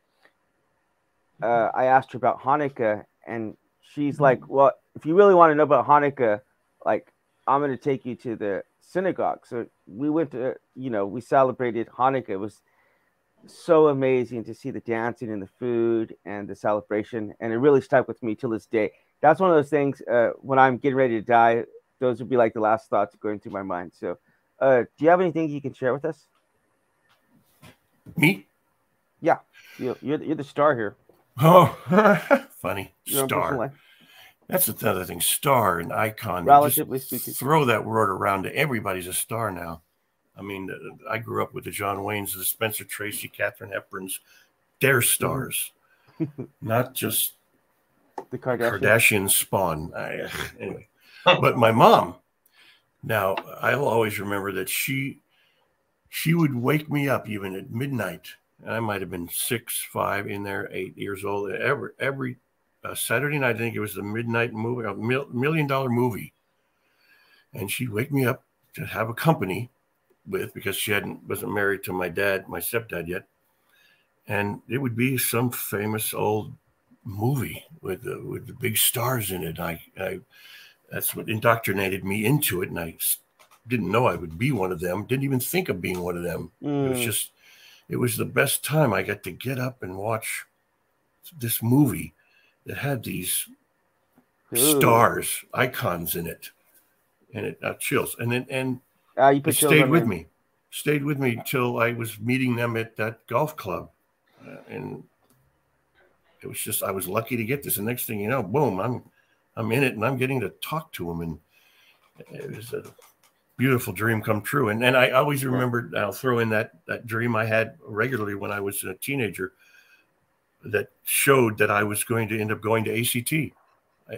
uh, I asked her about Hanukkah, and she's like, mm-hmm. "Well, if you really want to know about Hanukkah, like I'm going to take you to the synagogue." So we went to, you know, we celebrated Hanukkah. It was so amazing to see the dancing and the food and the celebration, and it really stuck with me till this day. That's one of those things. Uh, when I'm getting ready to die, those would be like the last thoughts going through my mind. So, uh, do you have anything you can share with us? Me? Yeah, you're, you're, you're the star here. Oh, funny. Star. That's another thing. Star and icon. Relatively speaking. Throw that word around. To everybody's a star now. I mean, I grew up with the John Waynes, the Spencer Tracy, Katharine Hepburns. They're mm-hmm. stars, not just the Kardashian, Kardashian spawn. I, anyway, but my mom. Now I'll always remember that she she would wake me up even at midnight I might have been six, five in there, eight years old. Every every uh, Saturday night, I think it was the midnight movie, a mil- million dollar movie, and she'd wake me up to have a company with because she hadn't wasn't married to my dad, my stepdad yet, and it would be some famous old movie with the, with the big stars in it. I, I that's what indoctrinated me into it, and I didn't know I would be one of them. Didn't even think of being one of them. Mm. It was mm. just it was the best time I got to get up and watch this movie that had these Ooh. stars, icons in it, and it uh, chills. And then and uh, it stayed with me, stayed with me till I was meeting them at that golf club, uh, and it was just I was lucky to get this. The next thing you know, boom, I'm I'm in it, and I'm getting to talk to him. and it was a beautiful dream come true. And and I always remember I'll throw in that that dream I had regularly when I was a teenager that showed that I was going to end up going to ACT.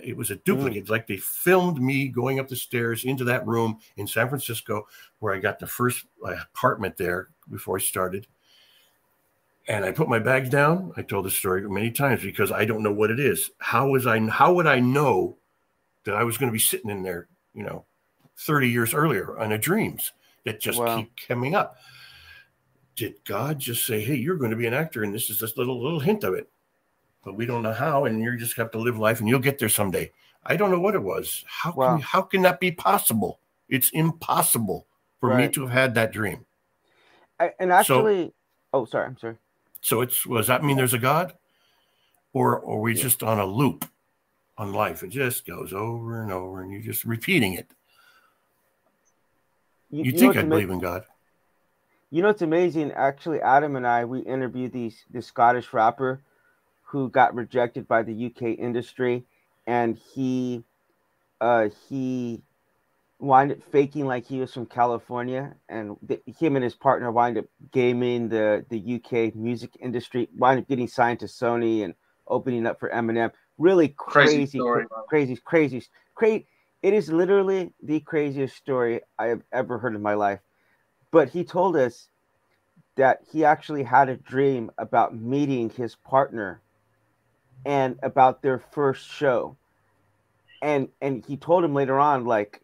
It was a duplicate. Mm. Like they filmed me going up the stairs into that room in San Francisco where I got the first apartment there before I started. And I put my bags down. I told the story many times because I don't know what it is. How was I how would I know that I was going to be sitting in there, you know, 30 years earlier on a dreams that just wow. keep coming up. Did God just say, "Hey, you're going to be an actor," and this is this little little hint of it, but we don't know how, and you just have to live life, and you'll get there someday. I don't know what it was. How wow. can how can that be possible? It's impossible for right. me to have had that dream. I, and actually, so, oh, sorry, I'm sorry. So it's does that mean there's a God, or, or are we yeah. just on a loop on life? It just goes over and over, and you're just repeating it. You, you think I believe in God? You know, it's amazing. Actually, Adam and I we interviewed these this Scottish rapper who got rejected by the UK industry, and he uh, he wind up faking like he was from California, and the, him and his partner wind up gaming the the UK music industry, wind up getting signed to Sony and opening up for Eminem. Really crazy, crazy, crazy, crazy, crazy. It is literally the craziest story I have ever heard in my life. But he told us that he actually had a dream about meeting his partner and about their first show. And and he told him later on, like,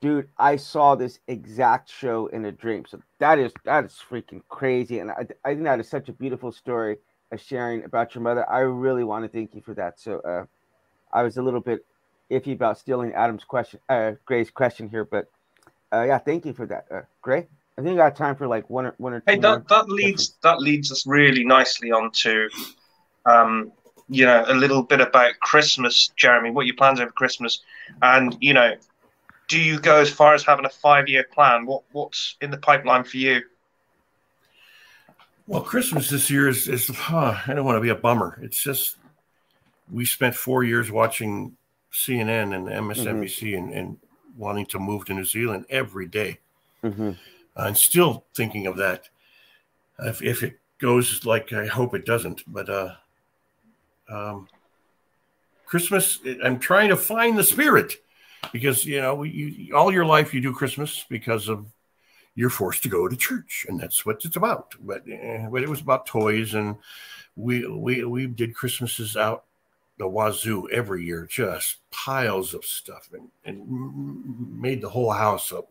dude, I saw this exact show in a dream. So that is that is freaking crazy. And I, I think that is such a beautiful story of sharing about your mother. I really want to thank you for that. So uh, I was a little bit iffy about stealing Adam's question, uh, Gray's question here, but uh, yeah, thank you for that, uh, Gray. I think I got time for like one or one or two. Hey, that, that leads that leads us really nicely onto, um, you know, a little bit about Christmas, Jeremy. What your plans over Christmas, and you know, do you go as far as having a five-year plan? What what's in the pipeline for you? Well, Christmas this year is, is huh, I don't want to be a bummer. It's just we spent four years watching CNN and MSNBC mm-hmm. and, and, wanting to move to New Zealand every day. Mm-hmm. I'm still thinking of that. If, if, it goes like I hope it doesn't, but uh, um, Christmas, I'm trying to find the spirit because you know you, all your life you do Christmas because of you're forced to go to church, and that's what it's about. But, uh, but it was about toys, and we we we did Christmases out the wazoo every year, just piles of stuff, and, and made the whole house a,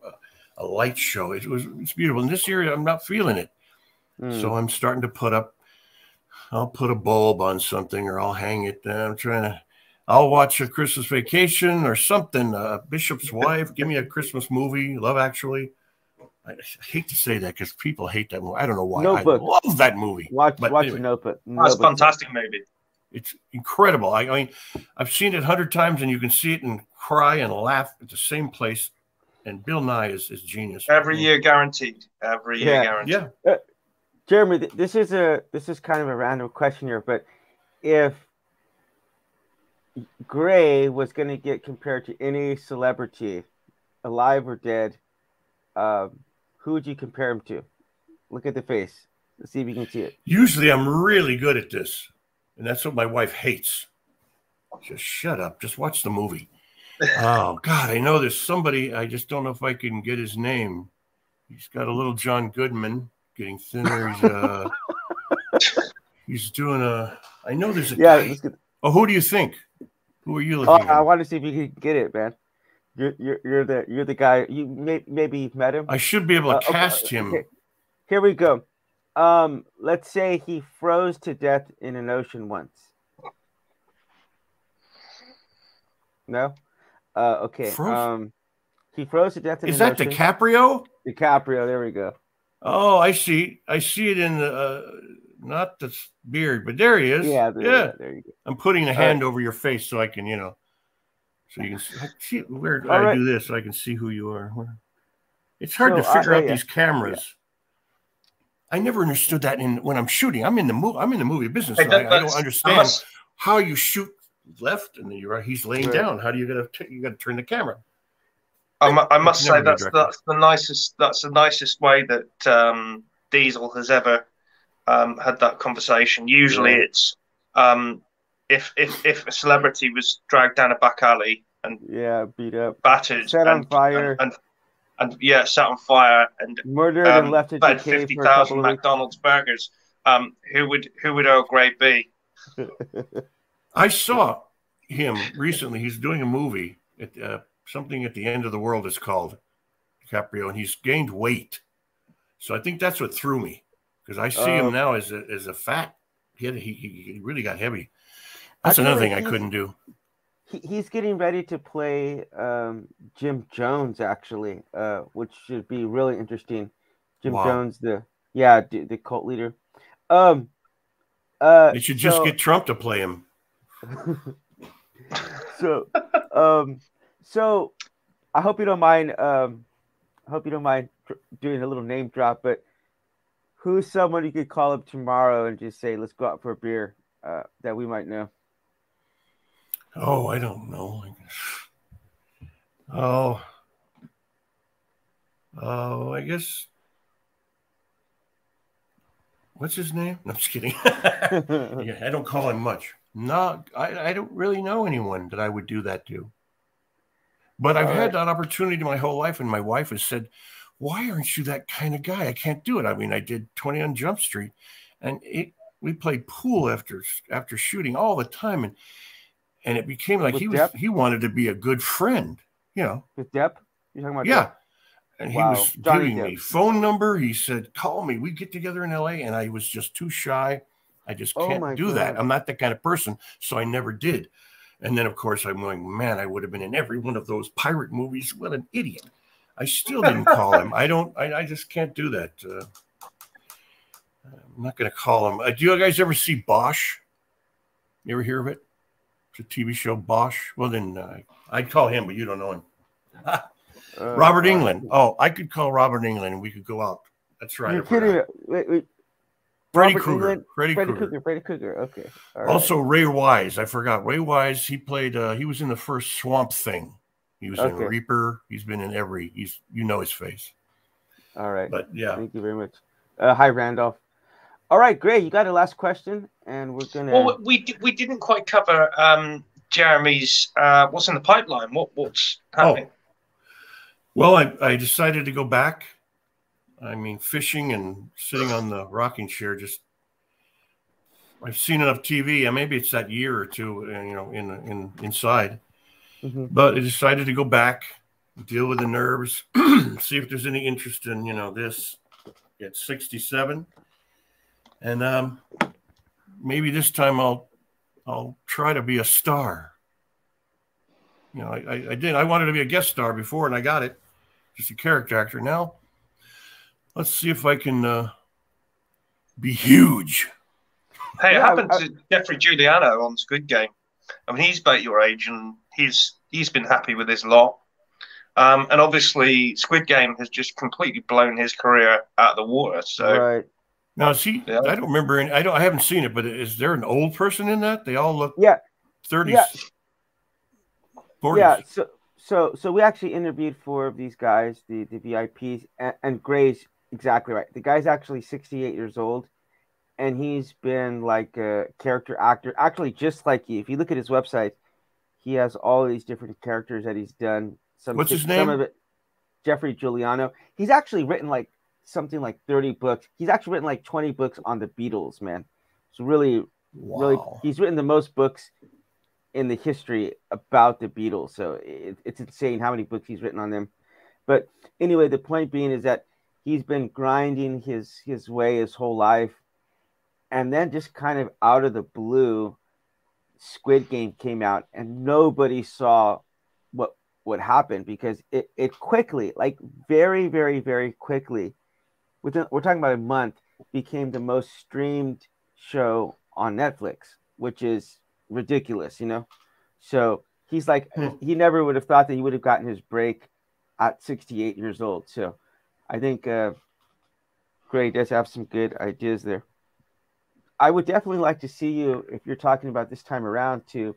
a light show. It was it's beautiful. And this year, I'm not feeling it, mm. so I'm starting to put up. I'll put a bulb on something, or I'll hang it. I'm trying to. I'll watch a Christmas Vacation or something. Uh, Bishop's Wife. Give me a Christmas movie. Love Actually. I hate to say that because people hate that movie. I don't know why. Notebook. I love that movie. Watch, but watch anyway. Notebook. That's a fantastic movie. It's incredible. I, I mean, I've seen it a hundred times, and you can see it and cry and laugh at the same place. And Bill Nighy is, is genius. Every year, guaranteed. Every year, yeah. guaranteed. Yeah. Uh, Jeremy, this is a this is kind of a random question here, but if Gray was going to get compared to any celebrity, alive or dead, um, who would you compare him to? Look at the face. Let's see if you can see it. Usually, I'm really good at this. And that's what my wife hates. Just shut up. Just watch the movie. oh God, I know there's somebody. I just don't know if I can get his name. He's got a little John Goodman getting thinner. He's uh, he's doing a. I know there's a yeah. Guy. Oh, who do you think? Who are you looking? Oh, I want to see if you can get it, man. You're, you're, you're the you're the guy. You may, maybe you've met him. I should be able to uh, cast okay, him. Here we go. Um, let's say he froze to death in an ocean once. No. Uh, okay. Froze? Um, he froze to death in Is that ocean. DiCaprio? DiCaprio. There we go. Oh, I see. I see it in the uh, not the beard, but there he is. Yeah, there, yeah. There you go. I'm putting a hand right. over your face so I can, you know, so you can see where I right. do this so I can see who you are. It's hard so, to figure uh, out yeah. these cameras. I never understood that in when I'm shooting. I'm in the movie. I'm in the movie business. So I, I, don't understand how you shoot left and then you're right. he's laying right. down. How do you gotta you gotta turn the camera? I, I must say that's that's the nicest that's the nicest way that um, Diesel has ever um, had that conversation. Usually, yeah. it's um, if if if a celebrity was dragged down a back alley and yeah, beat up, battered, set on and, fire, and, and, and yeah, set on fire and murdered um, and left about fifty thousand McDonald's burgers. Um, who would who would Earl Grey be? I saw him recently. He's doing a movie at uh, something at the end of the world is called DiCaprio, and he's gained weight. So I think that's what threw me because I see him uh, now as a as a fat. He, had, he he really got heavy. That's another thing I couldn't do he, he's getting ready to play um, Jim Jones actually, uh, which should be really interesting. Jim wow. Jones, the yeah, the, the, cult leader. Um, uh, they should just so, get Trump to play him. so, um, so I hope you don't mind. Um, I hope you don't mind doing a little name drop, but who's someone you could call up tomorrow and just say, "Let's go out for a beer," uh, that we might know. Oh, I don't know. Oh, oh, I guess. What's his name? No, I'm just kidding. yeah, I don't call him much. No, I, I don't really know anyone that I would do that to. But I've All had right. that opportunity my whole life, and my wife has said, "Why aren't you that kind of guy?" I can't do it. I mean, I did 21 Jump Street, and it, we played pool after after shooting all the time, and and it became like With he was he wanted to be a good friend, you know. With Depp, You're talking about? Yeah, Depp? and wow. he was Johnny giving Depp. me phone number. He said, "Call me. We get together in L.A." And I was just too shy. I just oh can't oh do God. that. I'm not that kind of person, so I never did. And then, of course, I'm going, man, I would have been in every one of those pirate movies. What an idiot! I still didn't call him. I don't. I, I just can't do that. Uh, I'm not going to call him. Uh, do you guys ever see Bosch? You ever hear of it? It's a TV show, Bosch. Well, then uh, I'd call him, but you don't know him. uh, Robert Englund. Oh, I could call Robert Englund, and we could go out. That's right. You're kidding? Wait, wait. Freddy Krueger. Freddy, Freddy Krueger. Freddy Krueger. Okay. Also, Ray Wise. I forgot Ray Wise. He played. Uh, he was in the first Swamp Thing. He was okay. in Reaper. He's been in every. He's you know his face. All right. But yeah. Thank you very much. Uh, hi, Randolph. All right, great. You got a last question, and we're gonna. Well, we we didn't quite cover um, Jeremy's. Uh, what's in the pipeline? What what's happening? Oh. Well, I, I decided to go back I mean, fishing and sitting on the rocking chair just. I've seen enough TV, and maybe it's that year or two, uh, you know, in in inside. Mm-hmm. But I decided to go back, deal with the nerves, see if there's any interest in you know this at 67, and um, maybe this time I'll I'll try to be a star. You know, I, I, I did. I wanted to be a guest star before, and I got it, just a character actor. Now Let's see if I can uh, be huge. Hey, it happened I, to Geoffrey Giuliano on Squid Game. I mean, he's about your age, and he's he's been happy with his lot. Um, and obviously, Squid Game has just completely blown his career out of the water. So, right. Now, see, yeah. I don't remember. Any, I don't. I haven't seen it, but is there an old person in that? They all look. Yeah. Thirties. Yeah. 40s. Yeah. So, so, so we actually interviewed four of these guys, the the VIPs, and, and Gray's exactly right. The guy's actually 68 years old, and he's been like a character actor. Actually, just like you. If you look at his website, he has all these different characters that he's done. Some What's his name? Some of it, Geoffrey Giuliano. He's actually written like something like 30 books. He's actually written like 20 books on the Beatles, man. It's really, wow. really. He's written the most books in the history about the Beatles. So it, it's insane how many books he's written on them. But anyway, the point being is that he's been grinding his his way his whole life and then just kind of out of the blue squid game came out and nobody saw what what happened because it, it quickly like very very very quickly within we're talking about a month became the most streamed show on netflix which is ridiculous you know so he's like hmm. he never would have thought that he would have gotten his break at 68 years old so I think uh, Gray does have some good ideas there. I would definitely like to see you, if you're talking about this time around, to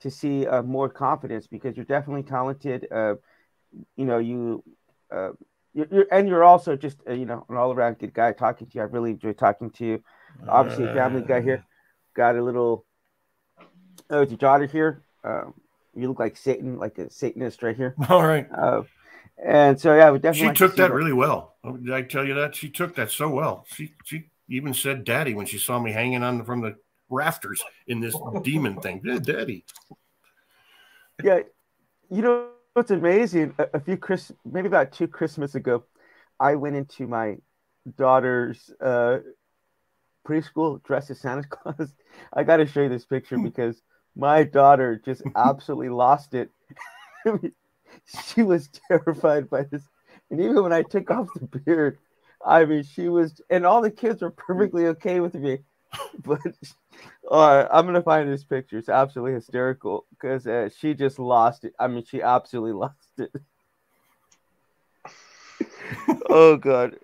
to see uh, more confidence because you're definitely talented. Uh, you know, you, uh, you're, you're, and you're also just uh, you know an all around good guy. Talking to you, I really enjoy talking to you. Obviously, a family guy here. Got a little. Oh, it's your daughter here. Um, you look like Satan, like a Satanist right here. All right. Uh, and so yeah, we definitely. She took that, that really well. Oh, did I tell you that she took that so well? She she even said "daddy" when she saw me hanging on from the rafters in this demon thing. Yeah, daddy. Yeah, you know what's amazing? A, a few Chris, maybe about two Christmas ago, I went into my daughter's uh, preschool dressed as Santa Claus. I got to show you this picture because my daughter just absolutely lost it. she was terrified by this. And even when I took off the beard, I mean, she was, and all the kids were perfectly okay with me. But uh, I'm gonna find this picture. It's absolutely hysterical because uh, she just lost it. I mean, she absolutely lost it. oh god.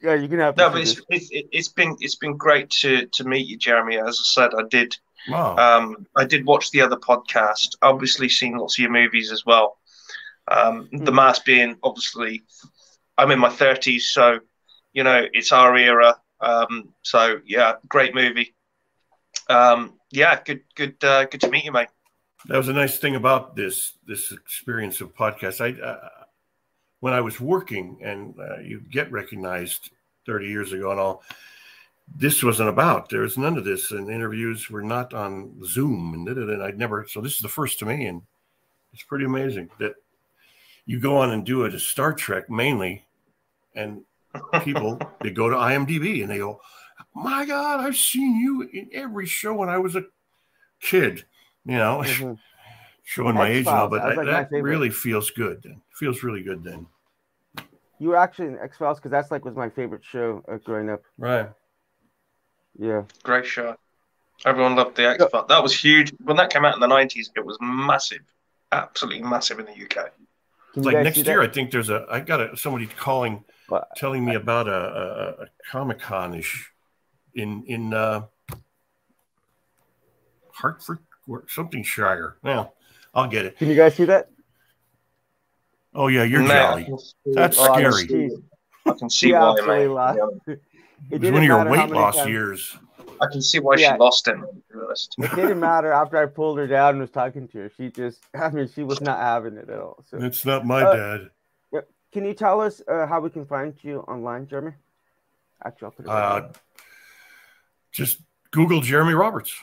Yeah, you can have. No, but it's, it's, it's been it's been great to to meet you, Jeremy. As I said, I did Wow. Um, I did watch the other podcast. Obviously, seen lots of your movies as well. Um, mm. The Mask being obviously, I'm in my 30s, so you know it's our era. Um, so yeah, great movie. Um, yeah, good, good, uh, good to meet you, mate. That was a nice thing about this this experience of podcast. I uh, when I was working, and uh, you get recognized 30 years ago and all. This wasn't about. There was none of this, and interviews were not on Zoom, and, and I'd never. So this is the first to me, and it's pretty amazing that you go on and do it as Star Trek mainly, and people they go to IMDb and they go, "My God, I've seen you in every show when I was a kid." You know, mm-hmm. showing my age now, but like that really feels good. Then feels really good then. You were actually in X Files because that's like was my favorite show uh, growing up. Right. Yeah. Great show. Everyone loved the X Files. That was huge when that came out in the nineties. It was massive, absolutely massive in the UK. It's like next year, I think there's a. I got a somebody calling, what? telling me about a, a, a Comic Con ish in in uh, Hartford or something Shire. Well, I'll get it. Can you guys see that? Oh yeah, you're jolly. That's oh, scary. I can see why, man. It, was one of your weight loss times. years. I can see why yeah. she lost him. It didn't matter after I pulled her down and was talking to her. She just, I mean, she was not having it at all. So it's not my uh, dad. Can you tell us uh, how we can find you online, Jeremy? Actually, I'll put it. Uh, just Google Jeremy Roberts.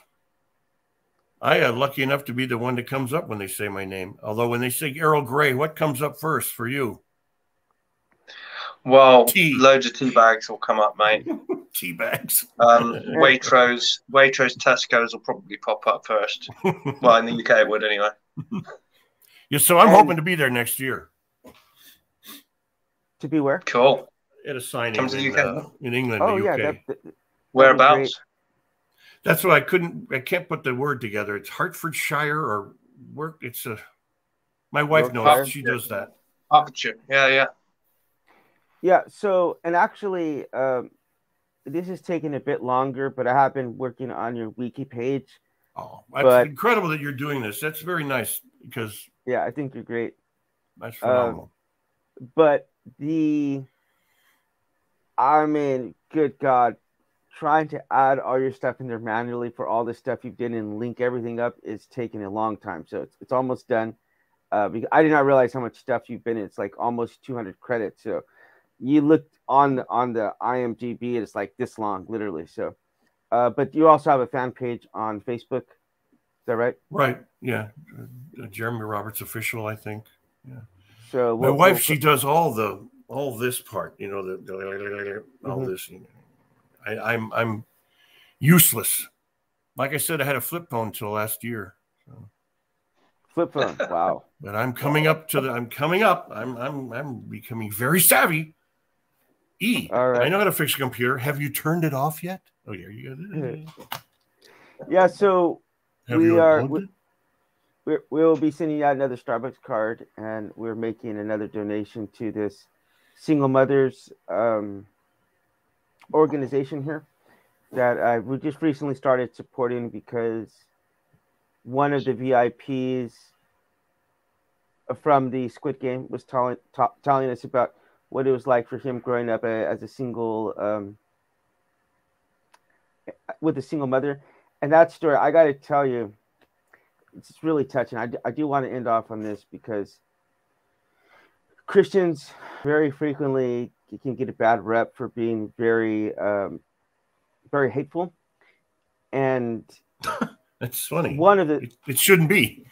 I am lucky enough to be the one that comes up when they say my name. Although when they say Errol Grey, what comes up first for you? Well, tea. loads of tea bags will come up, mate. tea bags. Um, Waitrose, Waitrose, Tesco's will probably pop up first. well, in the UK, it would anyway. yeah, so I'm hoping to be there next year. To be where? Cool. At a signing Comes in, Uh, in England, oh, yeah, that, that, Whereabouts? That's why I couldn't. I can't put the word together. It's Hertfordshire or work. It's a. My wife knows. She does that. Hertfordshire. Yeah, yeah. Yeah. So, and actually, um, this is taking a bit longer, but I have been working on your wiki page. Oh, it's but, incredible that you're doing this. That's very nice because. Yeah, I think you're great. That's phenomenal. Um, but the, I mean, good God, trying to add all your stuff in there manually for all the stuff you've done and link everything up is taking a long time. So it's, it's almost done. Uh, I did not realize how much stuff you've been in. It's like almost 200 credits. So you looked on the on the IMDb, it's like this long, literally. So, uh, but you also have a fan page on Facebook. Is that right? Right. Yeah. Uh, Jeremy Roberts official, I think. Yeah. So we'll, my wife, we'll she does all the all this part. You know, the, the all mm-hmm. this. You know. I, I'm I'm useless. Like I said, I had a flip phone until last year. So. Flip phone. Wow. but I'm coming up to the. I'm coming up. I'm I'm I'm becoming very savvy. E. All right. I know how to fix a computer. Have you turned it off yet? Oh yeah, you got it. Yeah. So Have we are. We, we will be sending out another Starbucks card, and we're making another donation to this single mothers um, organization here that uh, we just recently started supporting because one of the VIPs from the Squid Game was telling telling us about what it was like for him growing up a, as a single um, with a single mother, and that story I got to tell you, it's really touching. I, I do want to end off on this because Christians very frequently can get a bad rep for being very um, very hateful, and that's funny. One of the it, it shouldn't be.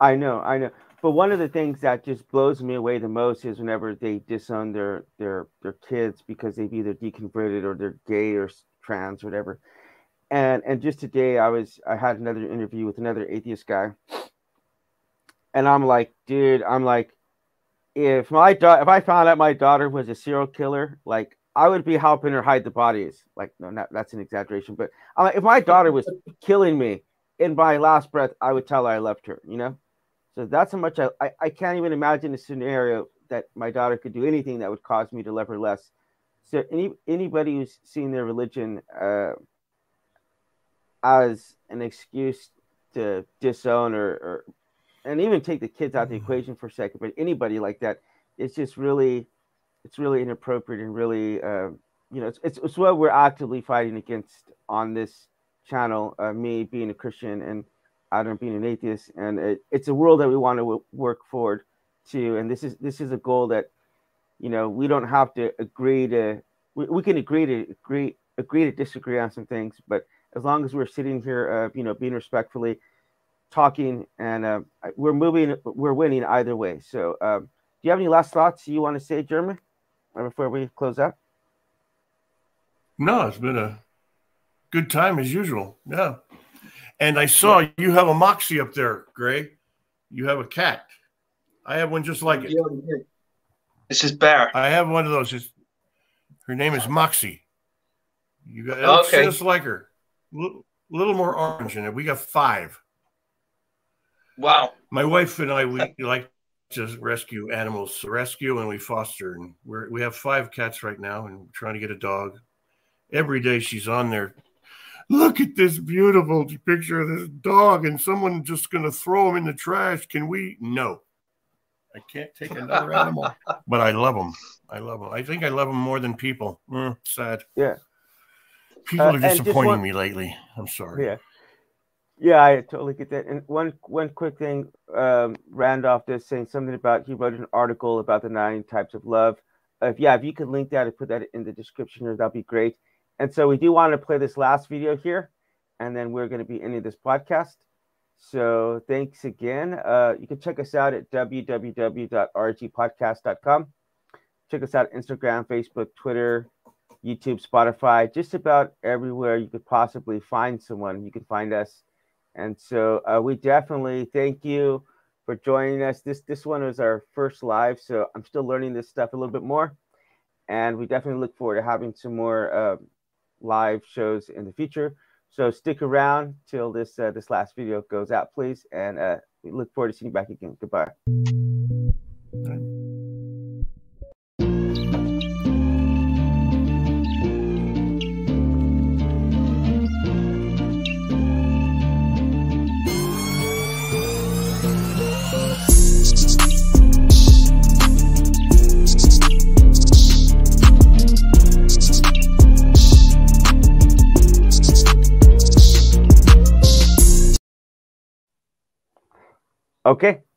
I know, I know. But one of the things that just blows me away the most is whenever they disown their their their kids because they've either deconverted or they're gay or trans or whatever. And and just today I was I had another interview with another atheist guy, and I'm like, dude, I'm like, if my daughter, if I found out my daughter was a serial killer, like I would be helping her hide the bodies. Like, no, not, that's an exaggeration, but I'm like, if my daughter was killing me in my last breath, I would tell her I loved her. You know. So that's how much I, I, I can't even imagine a scenario that my daughter could do anything that would cause me to love her less. So any anybody who's seen their religion, uh, as an excuse to disown or, or and even take the kids out of the mm-hmm. equation for a second, but anybody like that, it's just really, it's really inappropriate and really, uh, you know, it's, it's, it's, what we're actively fighting against on this channel. Uh, me being a Christian and Adam being an atheist, and it, it's a world that we want to w- work forward to, and this is this is a goal that, you know, we don't have to agree to. We, we can agree to agree agree to disagree on some things, but as long as we're sitting here, uh, you know, being respectfully talking, and uh, we're moving, we're winning either way. So, um, do you have any last thoughts you want to say, Jeremy, before we close out? No, it's been a good time as usual. Yeah. And I saw you have a moxie up there, Gray. You have a cat. I have one just like it. This is Bear. I have one of those. Her name is Moxie. You got okay. just like her. A little more orange in it. We got five. Wow. My wife and I, we like to rescue animals, rescue and we foster. And we we have five cats right now and trying to get a dog. Every day she's on there. Look at this beautiful picture of this dog, and someone just going to throw him in the trash. Can we? No. I can't take another animal, but I love them. I love them. I think I love them more than people. Mm, sad. Yeah. People uh, are disappointing one, me lately. I'm sorry. Yeah. Yeah, I totally get that. And one one quick thing, um, Randolph is saying something about he wrote an article about the nine types of love. Uh, if yeah, if you could link that and put that in the description, that'd be great. And so we do want to play this last video here, and then we're going to be ending this podcast. So thanks again. Uh, you can check us out at www.rgpodcast.com. Check us out Instagram, Facebook, Twitter, YouTube, Spotify, just about everywhere you could possibly find someone. You can find us and so uh, we definitely thank you for joining us. This this one was our first live, so I'm still learning this stuff a little bit more, and we definitely look forward to having some more uh, live shows in the future. So stick around till this uh, this last video goes out, please, and uh, we look forward to seeing you back again. Goodbye. Okay